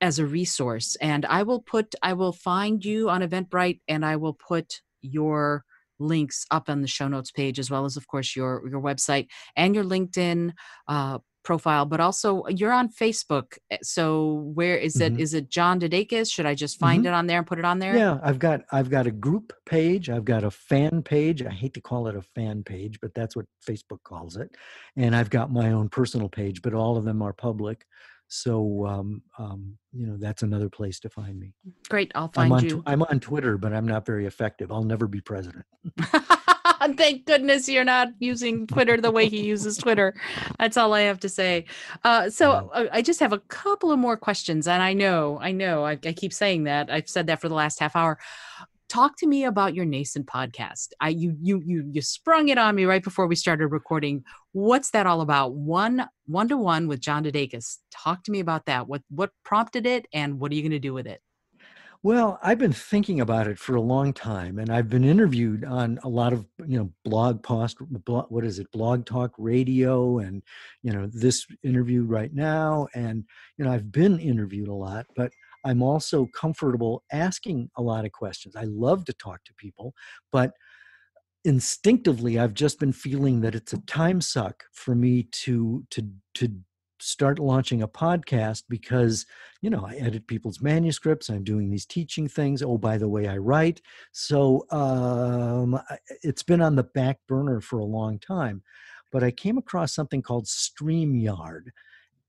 as a resource. And I will put, I will find you on Eventbrite and I will put your links up on the show notes page as well as of course your your website and your linkedin uh, profile but also you're on facebook eh, so where is it? Mm-hmm. Is it john DeDakis should i just find mm-hmm. it on there and put it on there yeah i've got i've got a group page i've got a fan page i hate to call it a fan page but that's what facebook calls it and i've got my own personal page but all of them are public so um, um, you know that's another place to find me. Great, I'll find I'm on, you. I'm on Twitter, but I'm not very effective. I'll never be president. Thank goodness you're not using Twitter the way he uses Twitter. That's all I have to say. Uh, so uh, I just have a couple of more questions, and I know, I know, I, I keep saying that. I've said that for the last half hour talk to me about your nascent podcast. I you you you you sprung it on me right before we started recording. What's that all about? One one to one with john DeDakis talk to me about that. What what prompted it and what are you going to do with it? Well i've been thinking about it for a long time and i've been interviewed on a lot of you know blog post blog, what is it? Blog talk radio and you know this interview right now and you know i've been interviewed a lot but I'm also comfortable asking a lot of questions. I love to talk to people, but instinctively I've just been feeling that it's a time suck for me to to to start launching a podcast because you know i edit people's manuscripts i'm doing these teaching things oh by the way i write so um, it's been on the back burner for a long time but i came across something called streamyard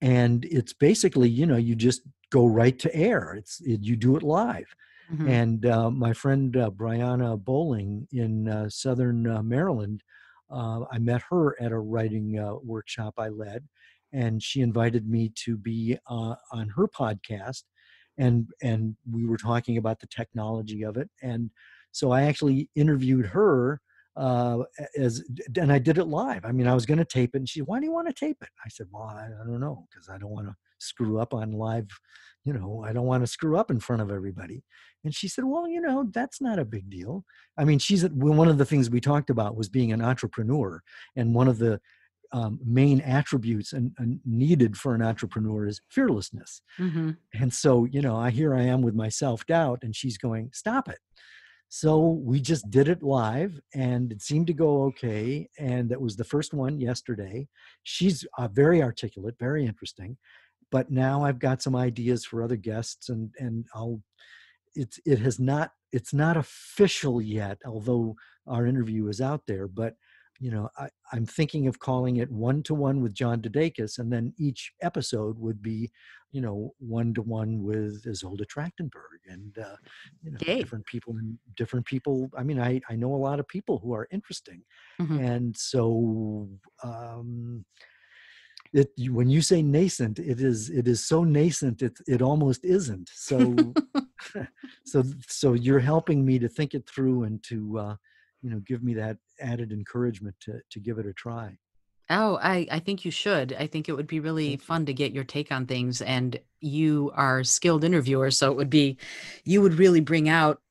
and it's basically you know you just go right to air it's it, you do it live mm-hmm. and uh, my friend uh, brianna bowling in uh, southern uh, maryland uh, i met her at a writing uh, workshop i led and she invited me to be on her podcast and and we were talking about the technology of it and so i actually interviewed her uh, as and I did it live. I mean, I was going to tape it, and she, said, "Why do you want to tape it?" I said, "Well, I, I don't know, because I don't want to screw up on live. You know, I don't want to screw up in front of everybody." And she said, "Well, you know, that's not a big deal. I mean, she's one of the things we talked about was being an entrepreneur, and one of the um, main attributes and, and, needed for an entrepreneur is fearlessness. Mm-hmm. And so, you know, I here I am with my self doubt, and she's going, "Stop it." So we just did it live and it seemed to go okay. And that was the first one yesterday. She's uh, very articulate, very interesting. But now I've got some ideas for other guests and, and I'll, it's, it has not, it's not official yet, although our interview is out there, but you know, I, am thinking of calling it one to one with John DeDakis, and then each episode would be, you know, one to one with Isolde Trachtenberg and uh, you know different people different people. I mean, I I know a lot of people who are interesting, mm-hmm. and so um, it when you say nascent, it is it is so nascent it it almost isn't. So so so you're helping me to think it through and to uh, you know give me that added encouragement to to give it a try. Oh i i think you should. I think it would be really fun to get your take on things and you are skilled interviewer so it would be you would really bring out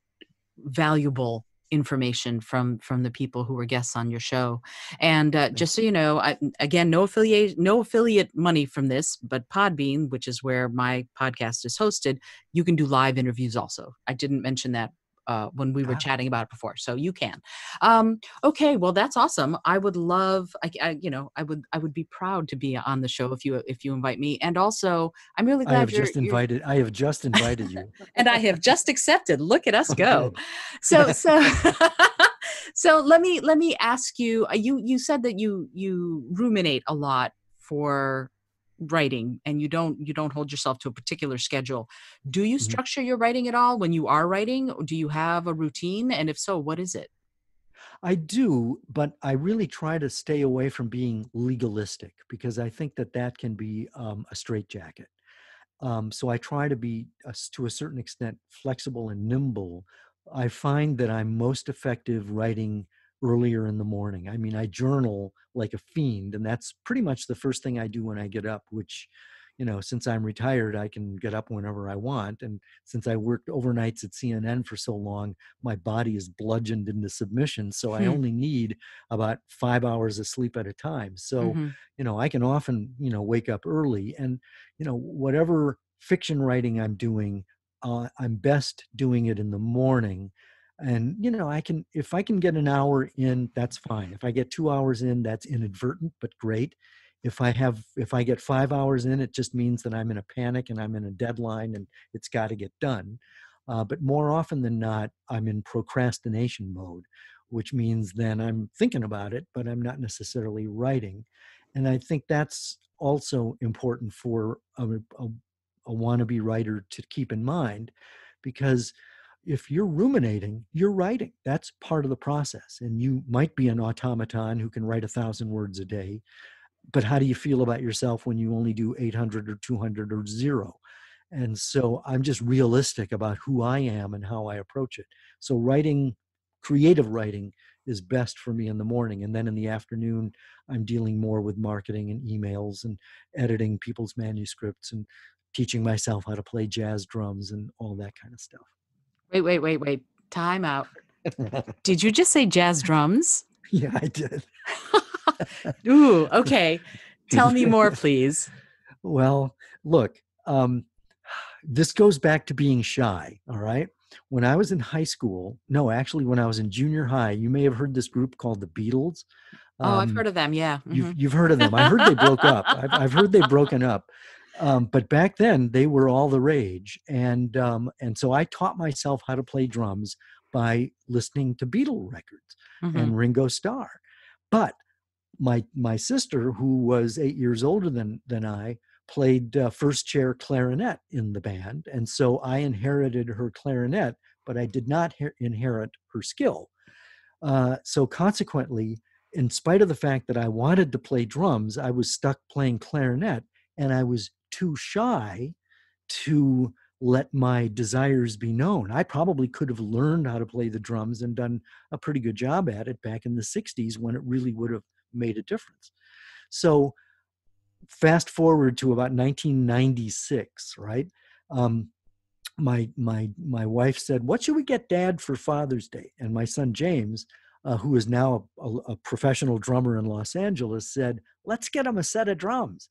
valuable information from from the people who were guests on your show. And uh, just so you know I, again no affiliate no affiliate money from this but podbean which is where my podcast is hosted you can do live interviews also. I didn't mention that uh, when we were chatting about it before so you can. Um, okay well that's awesome. I would love I, I, you know i would i would be proud to be on the show if you if you invite me and also i'm really glad i have you're, just invited i have just invited you. And i have just accepted. Look at us go. So so so let me let me ask you uh, you you said that you you ruminate a lot for writing and you don't you don't hold yourself to a particular schedule do you mm-hmm. structure your writing at all when you are writing do you have a routine? And if so what is it? I do but i really try to stay away from being legalistic because i think that that can be um, a straitjacket. Um, so i try to be uh, to a certain extent flexible and nimble. I find that i'm most effective writing earlier in the morning. I mean, I journal like a fiend, and that's pretty much the first thing I do when I get up, which, you know, since I'm retired, I can get up whenever I want. And since I worked overnights at CNN for so long, my body is bludgeoned into submission. So I hmm. only need about five hours of sleep at a time. So, mm-hmm. you know, I can often, you know, wake up early and, you know, whatever fiction writing I'm doing, uh, I'm best doing it in the morning and you know i can if i can get an hour in that's fine. If i get two hours in that's inadvertent but great. If i have if i get five hours in it just means that i'm in a panic and i'm in a deadline and it's got to get done. Uh, but more often than not i'm in procrastination mode which means then i'm thinking about it but i'm not necessarily writing. And i think that's also important for a, a, a wannabe writer to keep in mind because if you're ruminating, you're writing. That's part of the process. And you might be an automaton who can write a thousand words a day. But how do you feel about yourself when you only do 800 or 200 or zero? And so I'm just realistic about who I am and how I approach it. So writing, creative writing, is best for me in the morning. And then in the afternoon, I'm dealing more with marketing and emails and editing people's manuscripts and teaching myself how to play jazz drums and all that kind of stuff. Wait, wait, wait, wait. Time out. did you just say jazz drums? Yeah, I did. Ooh, okay. Tell me more, please. Well, look, um, this goes back to being shy, all right? When I was in high school, no, actually, when I was in junior high, you may have heard this group called the Beatles. Um, oh, I've um, heard of them. Yeah. Mm-hmm. You've, you've heard of them. I heard they broke up. I've, I've heard they've broken up. Um, but back then they were all the rage, and um, and so I taught myself how to play drums by listening to Beatle records mm-hmm. and Ringo Starr. But my my sister, who was eight years older than than I, played uh, first chair clarinet in the band, and so I inherited her clarinet, but I did not her- inherit her skill. Uh, so consequently, in spite of the fact that I wanted to play drums, I was stuck playing clarinet, and I was too shy to let my desires be known. I probably could have learned how to play the drums and done a pretty good job at it back in the 60s when it really would have made a difference. So, fast forward to about 1996, right? Um, my my my wife said, "What should we get Dad for Father's Day?" And my son James, uh, who is now a, a, professional drummer in Los Angeles, said, "Let's get him a set of drums."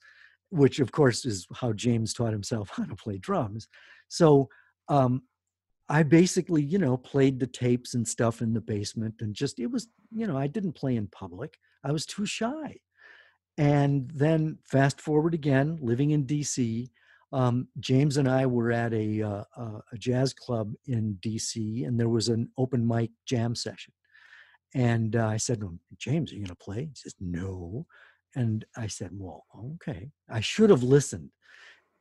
Which of course is how James taught himself how to play drums. So um, I basically, you know, played the tapes and stuff in the basement and just, it was, you know, I didn't play in public. I was too shy. And then fast forward again, living in DC, um, James and I were at a, uh, a jazz club in DC and there was an open mic jam session. And uh, I said, well, James, are you going to play? He says, no. And I said, Well, okay. I should have listened.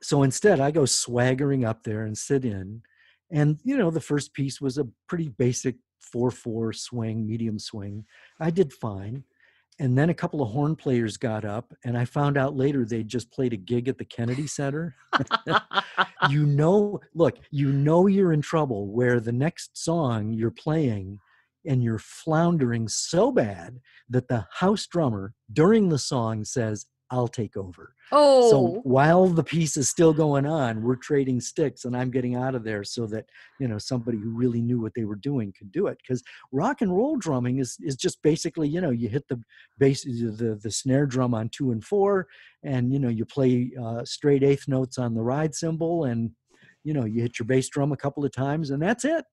So instead, I go swaggering up there and sit in. And, you know, the first piece was a pretty basic 4 4 swing, medium swing. I did fine. And then a couple of horn players got up, and I found out later they just played a gig at the Kennedy Center. you know, look, you know you're in trouble where the next song you're playing and you're floundering so bad that the house drummer during the song says, I'll take over. Oh, So while the piece is still going on, we're trading sticks and I'm getting out of there so that, you know, somebody who really knew what they were doing could do it. Because rock and roll drumming is is just basically, you know, you hit the bass the the snare drum on two and four, and you know, you play uh, straight eighth notes on the ride cymbal and you know, you hit your bass drum a couple of times and that's it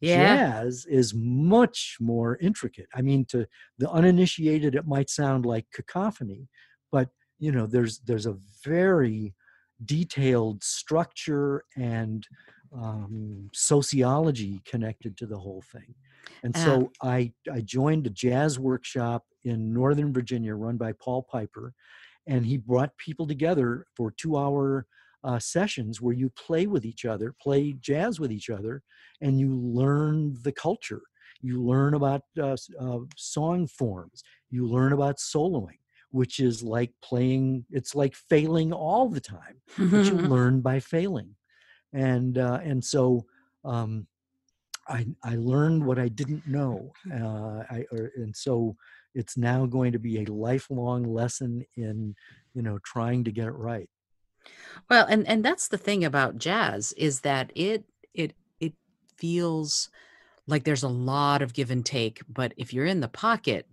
yeah. jazz is much more intricate. I mean, to the uninitiated, it might sound like cacophony, but you know, there's there's a very detailed structure and um, sociology connected to the whole thing. And Uh, so I I joined a jazz workshop in Northern Virginia run by Paul Piper, and he brought people together for two hour uh, sessions where you play with each other, play jazz with each other, and you learn the culture. You learn about uh, uh, song forms. You learn about soloing, which is like playing. It's like failing all the time, but you learn by failing, and uh, and so. Um, I, I learned what I didn't know, uh, I, or, and so it's now going to be a lifelong lesson in, you know, trying to get it right. Well, and and that's the thing about jazz is that it it it feels like there's a lot of give and take, but if you're in the pocket,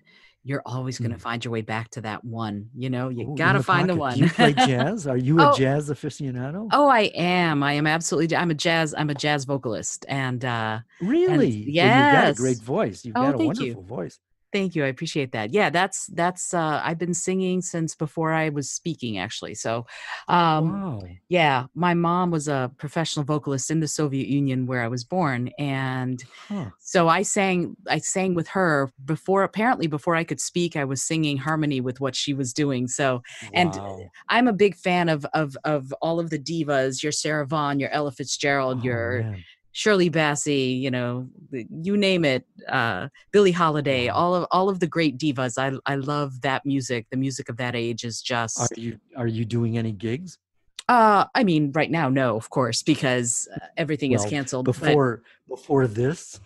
you're always going to Mm. find your way back to that one. You know, you got to find the one. Do you play jazz? Are you a oh, jazz aficionado? oh, I am. I am absolutely. I'm a jazz. I'm a jazz vocalist, and uh, and Really? Well, you've got a great voice. You've Oh, got a thank you. wonderful voice. Thank you. I appreciate that. Yeah, that's that's uh I've been singing since before I was speaking actually. So um Wow. yeah, my mom was a professional vocalist in the Soviet Union where I was born and Huh. so I sang I sang with her before apparently before I could speak I was singing harmony with what she was doing. So and Wow. I'm a big fan of of of all of the divas, your Sarah Vaughan, your Ella Fitzgerald, Oh, your man. Shirley Bassey, you know, you name it, uh, Billie Holiday, all of all of the great divas. I I love that music. The music of that age is just. Are you are you doing any gigs? Uh, I mean, right now, no, of course, because uh, everything is Well, canceled. But before before this?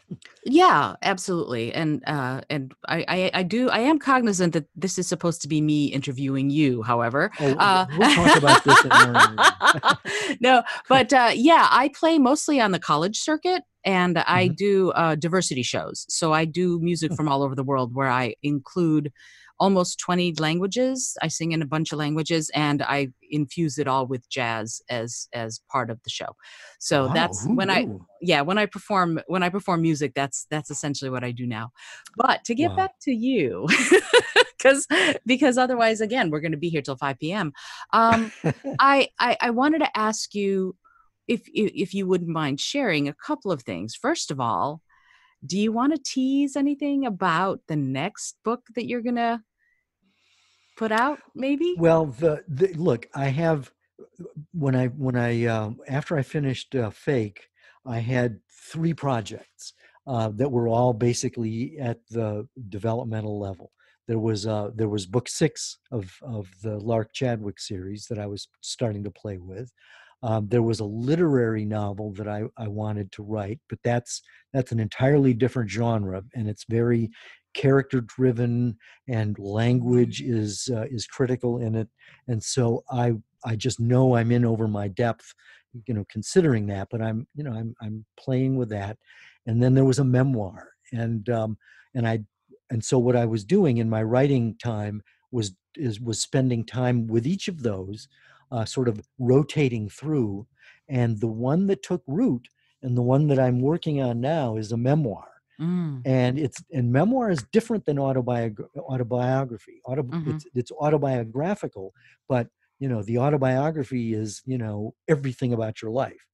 yeah, absolutely, and uh, and I, I I do I am cognizant that this is supposed to be me interviewing you. However, Oh, uh, we'll talk about this in our interview. no, but uh, yeah, I play mostly on the college circuit and I Mhm. do uh, diversity shows. So I do music from all over the world where I include almost 20 languages. I sing in a bunch of languages and I infuse it all with jazz as as part of the show. So Wow, that's when I yeah, when I perform when I perform music that's that's essentially what I do now. But to get Wow. back to you cuz because otherwise again we're going to be here till 5 p.m. Um I, I I wanted to ask you if if if you wouldn't mind sharing a couple of things. First of all, do you want to tease anything about the next book that you're gonna put out? Maybe. Well, the, the look, I have when I when I um, after I finished uh, Fake, I had three projects uh, that were all basically at the developmental level. There was uh, there was book six of of the Lark Chadwick series that I was starting to play with. Um, there was a literary novel that I, I wanted to write, but that's that's an entirely different genre, and it's very character driven, and language is uh, is critical in it. And so I I just know I'm in over my depth, you know, considering that. But I'm you know I'm I'm playing with that, and then there was a memoir, and um, and I and so what I was doing in my writing time was is was spending time with each of those uh, sort of rotating through. And the one that took root and the one that I'm working on now is a memoir. Mm, And it's and memoir is different than autobiog- autobiography. Auto, mhm. it's it's autobiographical, but you know the autobiography is you know everything about your life,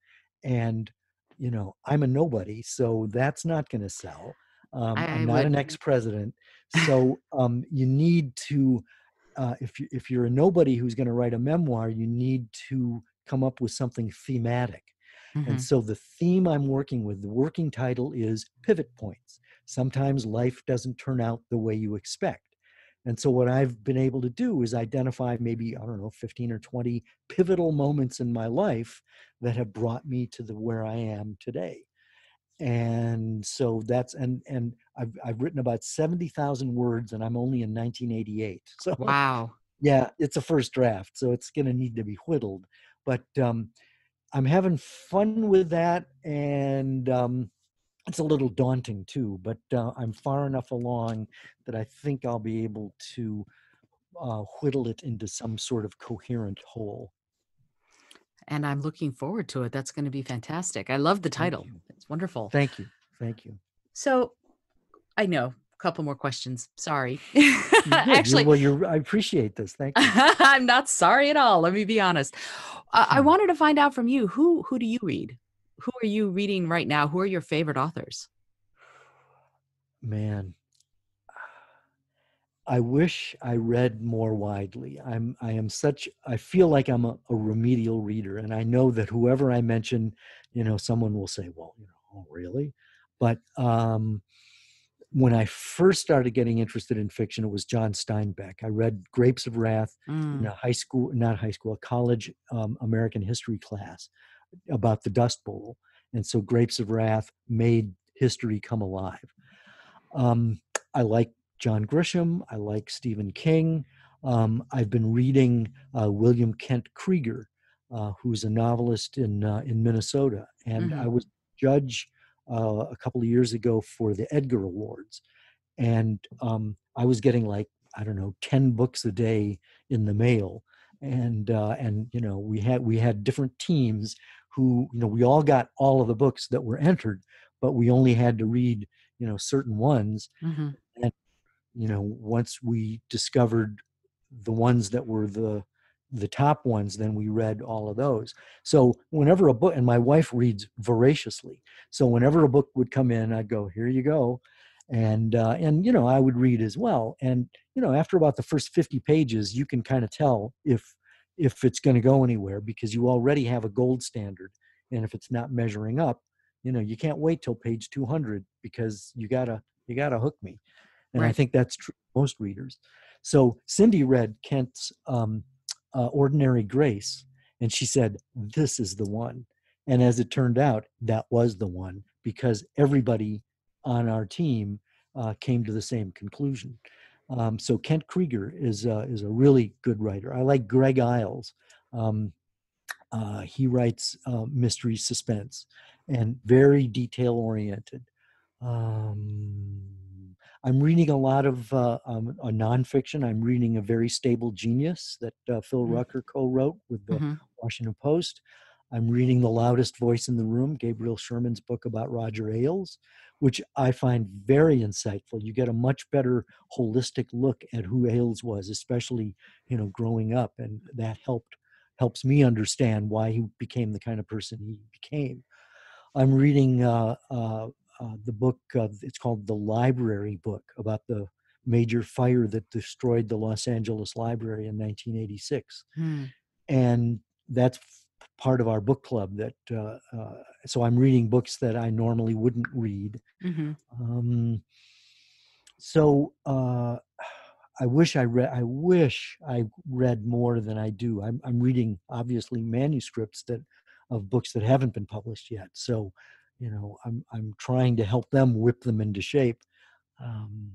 and you know I'm a nobody, so that's not going to sell. Um, I I'm not an would. ex-president, so um, you need to uh, if you if you're a nobody who's going to write a memoir, you need to come up with something thematic. And mhm. so the theme I'm working with, the working title is pivot points. Sometimes life doesn't turn out the way you expect. And so what I've been able to do is identify maybe I don't know 15 or 20 pivotal moments in my life that have brought me to the where I am today. And so that's and and I've I've written about 70,000 words and I'm only in 1988. So Wow. yeah, it's a first draft, so it's going to need to be whittled. But um, I'm having fun with that, and um, it's a little daunting too. But uh, I'm far enough along that I think I'll be able to uh, whittle it into some sort of coherent whole. And I'm looking forward to it. That's going to be fantastic. I love the title. It's wonderful. Thank you. Thank you. So I know couple more questions. Sorry. You did. You- Actually, well, you're. I appreciate this. Thank you. I'm not sorry at all. Let me be honest. Uh, I Hmm. wanted to find out from you who who do you read? Who are you reading right now? Who are your favorite authors? Man, I wish I read more widely. I'm I am such I feel like I'm a, a remedial reader and I know that whoever I mention, you know, someone will say, "Well, you know, oh, really?" But um when I first started getting interested in fiction, it was John Steinbeck. I read Grapes of Wrath in Mm, a high school, not high school, a college um, American history class about the Dust Bowl. And so Grapes of Wrath made history come alive. Um, I like John Grisham. I like Stephen King. Um, I've been reading uh, William Kent Krueger, uh, who's a novelist in uh, in Minnesota, and I Mhm. was judge uh, a couple of years ago for the Edgar Awards, and um, I was getting like I don't know ten books a day in the mail, and uh, and you know we had we had different teams who you know we all got all of the books that were entered, but we only had to read you know certain ones mhm. you know once we discovered the ones that were the the top ones then we read all of those. So whenever a book and my wife reads voraciously. So whenever a book would come in i'd go here you go. And uh, and you know i would read as well. And you know after about the first 50 pages you can kind of tell if if it's going to go anywhere because you already have a gold standard. And if it's not measuring up you know you can't wait till page 200 because you gotta you gotta hook me. And I think that's true most readers. So Cindy read Kent's um, uh, Ordinary Grace, and she said, "This is the one." And as it turned out, that was the one because everybody on our team uh, came to the same conclusion. Um, so Kent Krueger is uh, is a really good writer. I like Greg Iles. Um, uh, he writes uh, mystery suspense and very detail oriented. Um, I'm reading a lot of uh, um, a nonfiction. I'm reading A Very Stable Genius that uh, Phil Mm. Rucker co-wrote with the Mhm. Washington Post. I'm reading The Loudest Voice in the Room, Gabriel Sherman's book about Roger Ailes, which I find very insightful. You get a much better holistic look at who Ailes was, especially you know growing up, and that helped helps me understand why he became the kind of person he became. I'm reading uh, uh, uh, the book. Uh, it's called The Library Book about the major fire that destroyed the Los Angeles Library in 1986, Mm. and that's part of our book club. That uh, uh, so I'm reading books that I normally wouldn't read. Mhm. Um, so uh, I wish I read. I wish I read more than I do. I'm, I'm reading obviously manuscripts that of books that haven't been published yet. So, you know, I'm I'm trying to help them whip them into shape. Um,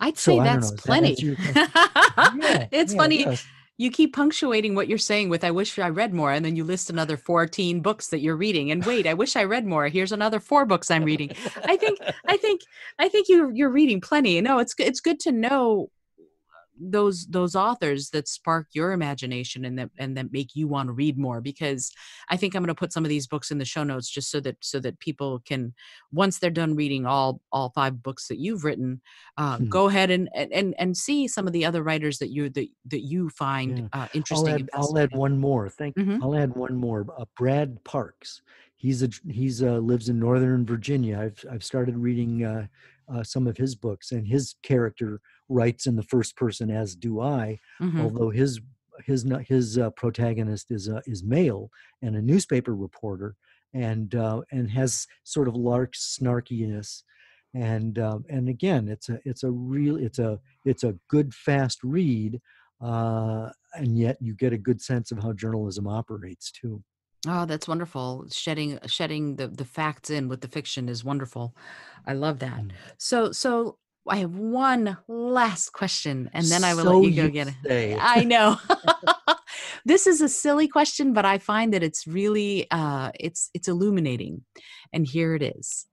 I'd say don't that's that plenty. question? Yeah, it's yeah, funny. yes. You keep punctuating what you're saying with "I wish I read more," and then you list another 14 books that you're reading. And wait, I wish I read more. Here's another four books I'm reading. I think, I think, I think you you're reading plenty. No, it's it's good to know those those authors that spark your imagination and that and that make you want to read more because i think i'm going to put some of these books in the show notes just so that so that people can once they're done reading all all five books that you've written uh, Hmm. go ahead and, and and see some of the other writers that you that, that you find Yeah. uh, I'll interesting add, and I'll add one more. Thank. Mhm. I'll add one more. Uh, Brad Parks. He's a he's uh, lives in Northern Virginia. I've I've started reading uh, uh, some of his books, and his character writes in the first person, as do I. Mhm. Although his his his uh, protagonist is uh, is male and a newspaper reporter, and uh, and has sort of lark snarkiness. And um, and again, it's a it's a real it's a it's a good fast read uh, and yet you get a good sense of how journalism operates too. Oh, that's wonderful. Shedding shedding the the facts in with the fiction is wonderful. I love that. Mm. So so I have one last question, and then I will So let you go you get it. say. I know. this is a silly question, but I find that it's really uh, it's it's illuminating. And here it is: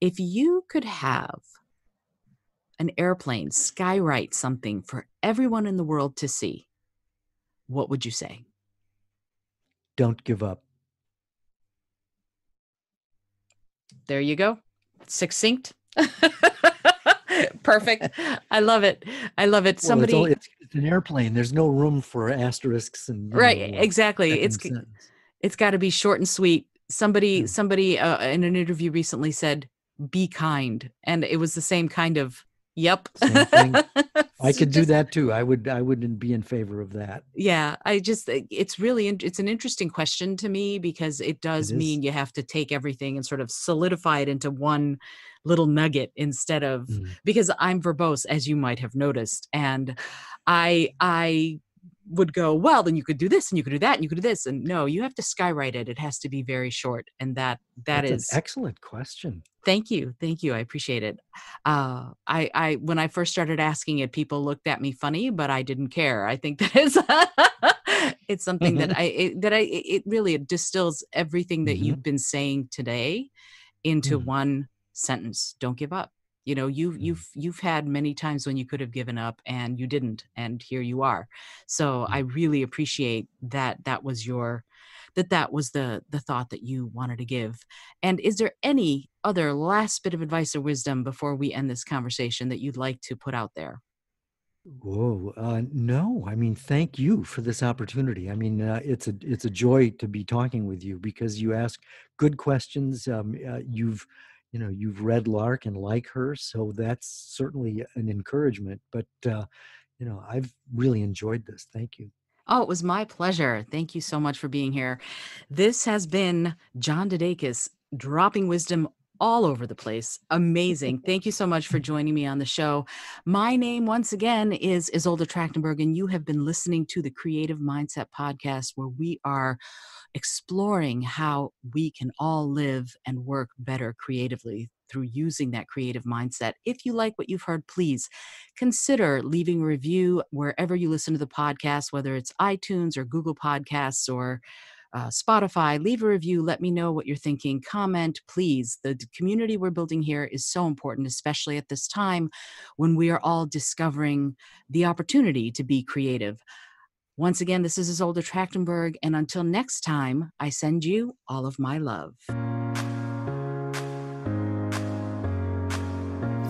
If you could have an airplane skywrite something for everyone in the world to see, what would you say? Don't give up. There you go. Succinct. Perfect. I love it. I love it. Well, Somebody it's, all, it's, it's an airplane. There's no room for asterisks and right know, exactly it's it's got to be short and sweet somebody Yeah. somebody uh, in an interview recently said be kind and it was the same kind of yep. I could do that too. I would. I wouldn't be in favor of that. yeah i just uh, it's really it's an interesting question to me because it does is. mean you have to take everything and sort of solidify it into one little nugget instead of Mm. because i'm verbose as you might have noticed and i i would go well then you could do this and you could do that and you could do this and no you have to skywrite it it has to be very short and that that That's is an excellent question. thank you thank you i appreciate it uh i i when i first started asking it people looked at me funny but i didn't care i think that is it's something that i it, that i it really it distills everything that Mhm. you've been saying today into Mhm. one sentence don't give up you know you've Mhm. you've you've had many times when you could have given up and you didn't and here you are so i really appreciate that that was your that that was the the thought that you wanted to give and is there any other last bit of advice or wisdom before we end this conversation that you'd like to put out there Whoa, uh, no. I mean, thank you for this opportunity. I mean, uh, it's a it's a joy to be talking with you because you ask good questions. Um, uh, you've, you know, you've read Lark and like her, so that's certainly an encouragement. But uh, you know, I've really enjoyed this. Thank you. Oh, it was my pleasure. Thank you so much for being here. This has been John DeDakis dropping wisdom all over the place. Amazing. Thank you so much for joining me on the show. My name, once again, is Isolde Trachtenberg, and you have been listening to the Creative Mindset Podcast, where we are exploring how we can all live and work better creatively through using that creative mindset. If you like what you've heard, please consider leaving a review wherever you listen to the podcast, whether it's iTunes or Google Podcasts or uh, Spotify. Leave a review. Let me know what you're thinking. Comment, please. The community we're building here is so important, especially at this time when we are all discovering the opportunity to be creative. Once again, this is Isolde Trachtenberg, and until next time, I send you all of my love.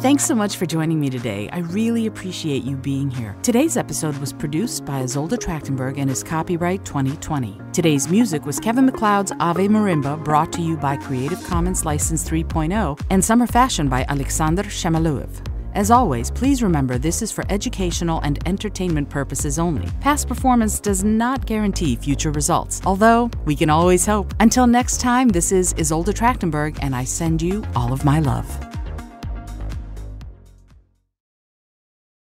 Thanks so much for joining me today. I really appreciate you being here. Today's episode was produced by Isolde Trachtenberg and is copyright 2020. Today's music was Kevin MacLeod's Ave Marimba, brought to you by Creative Commons License 3.0, and Summer Fashion by Alexander Shamaluev. As always, please remember this is for educational and entertainment purposes only. Past performance does not guarantee future results, although we can always hope. Until next time, this is Isolde Trachtenberg, and I send you all of my love.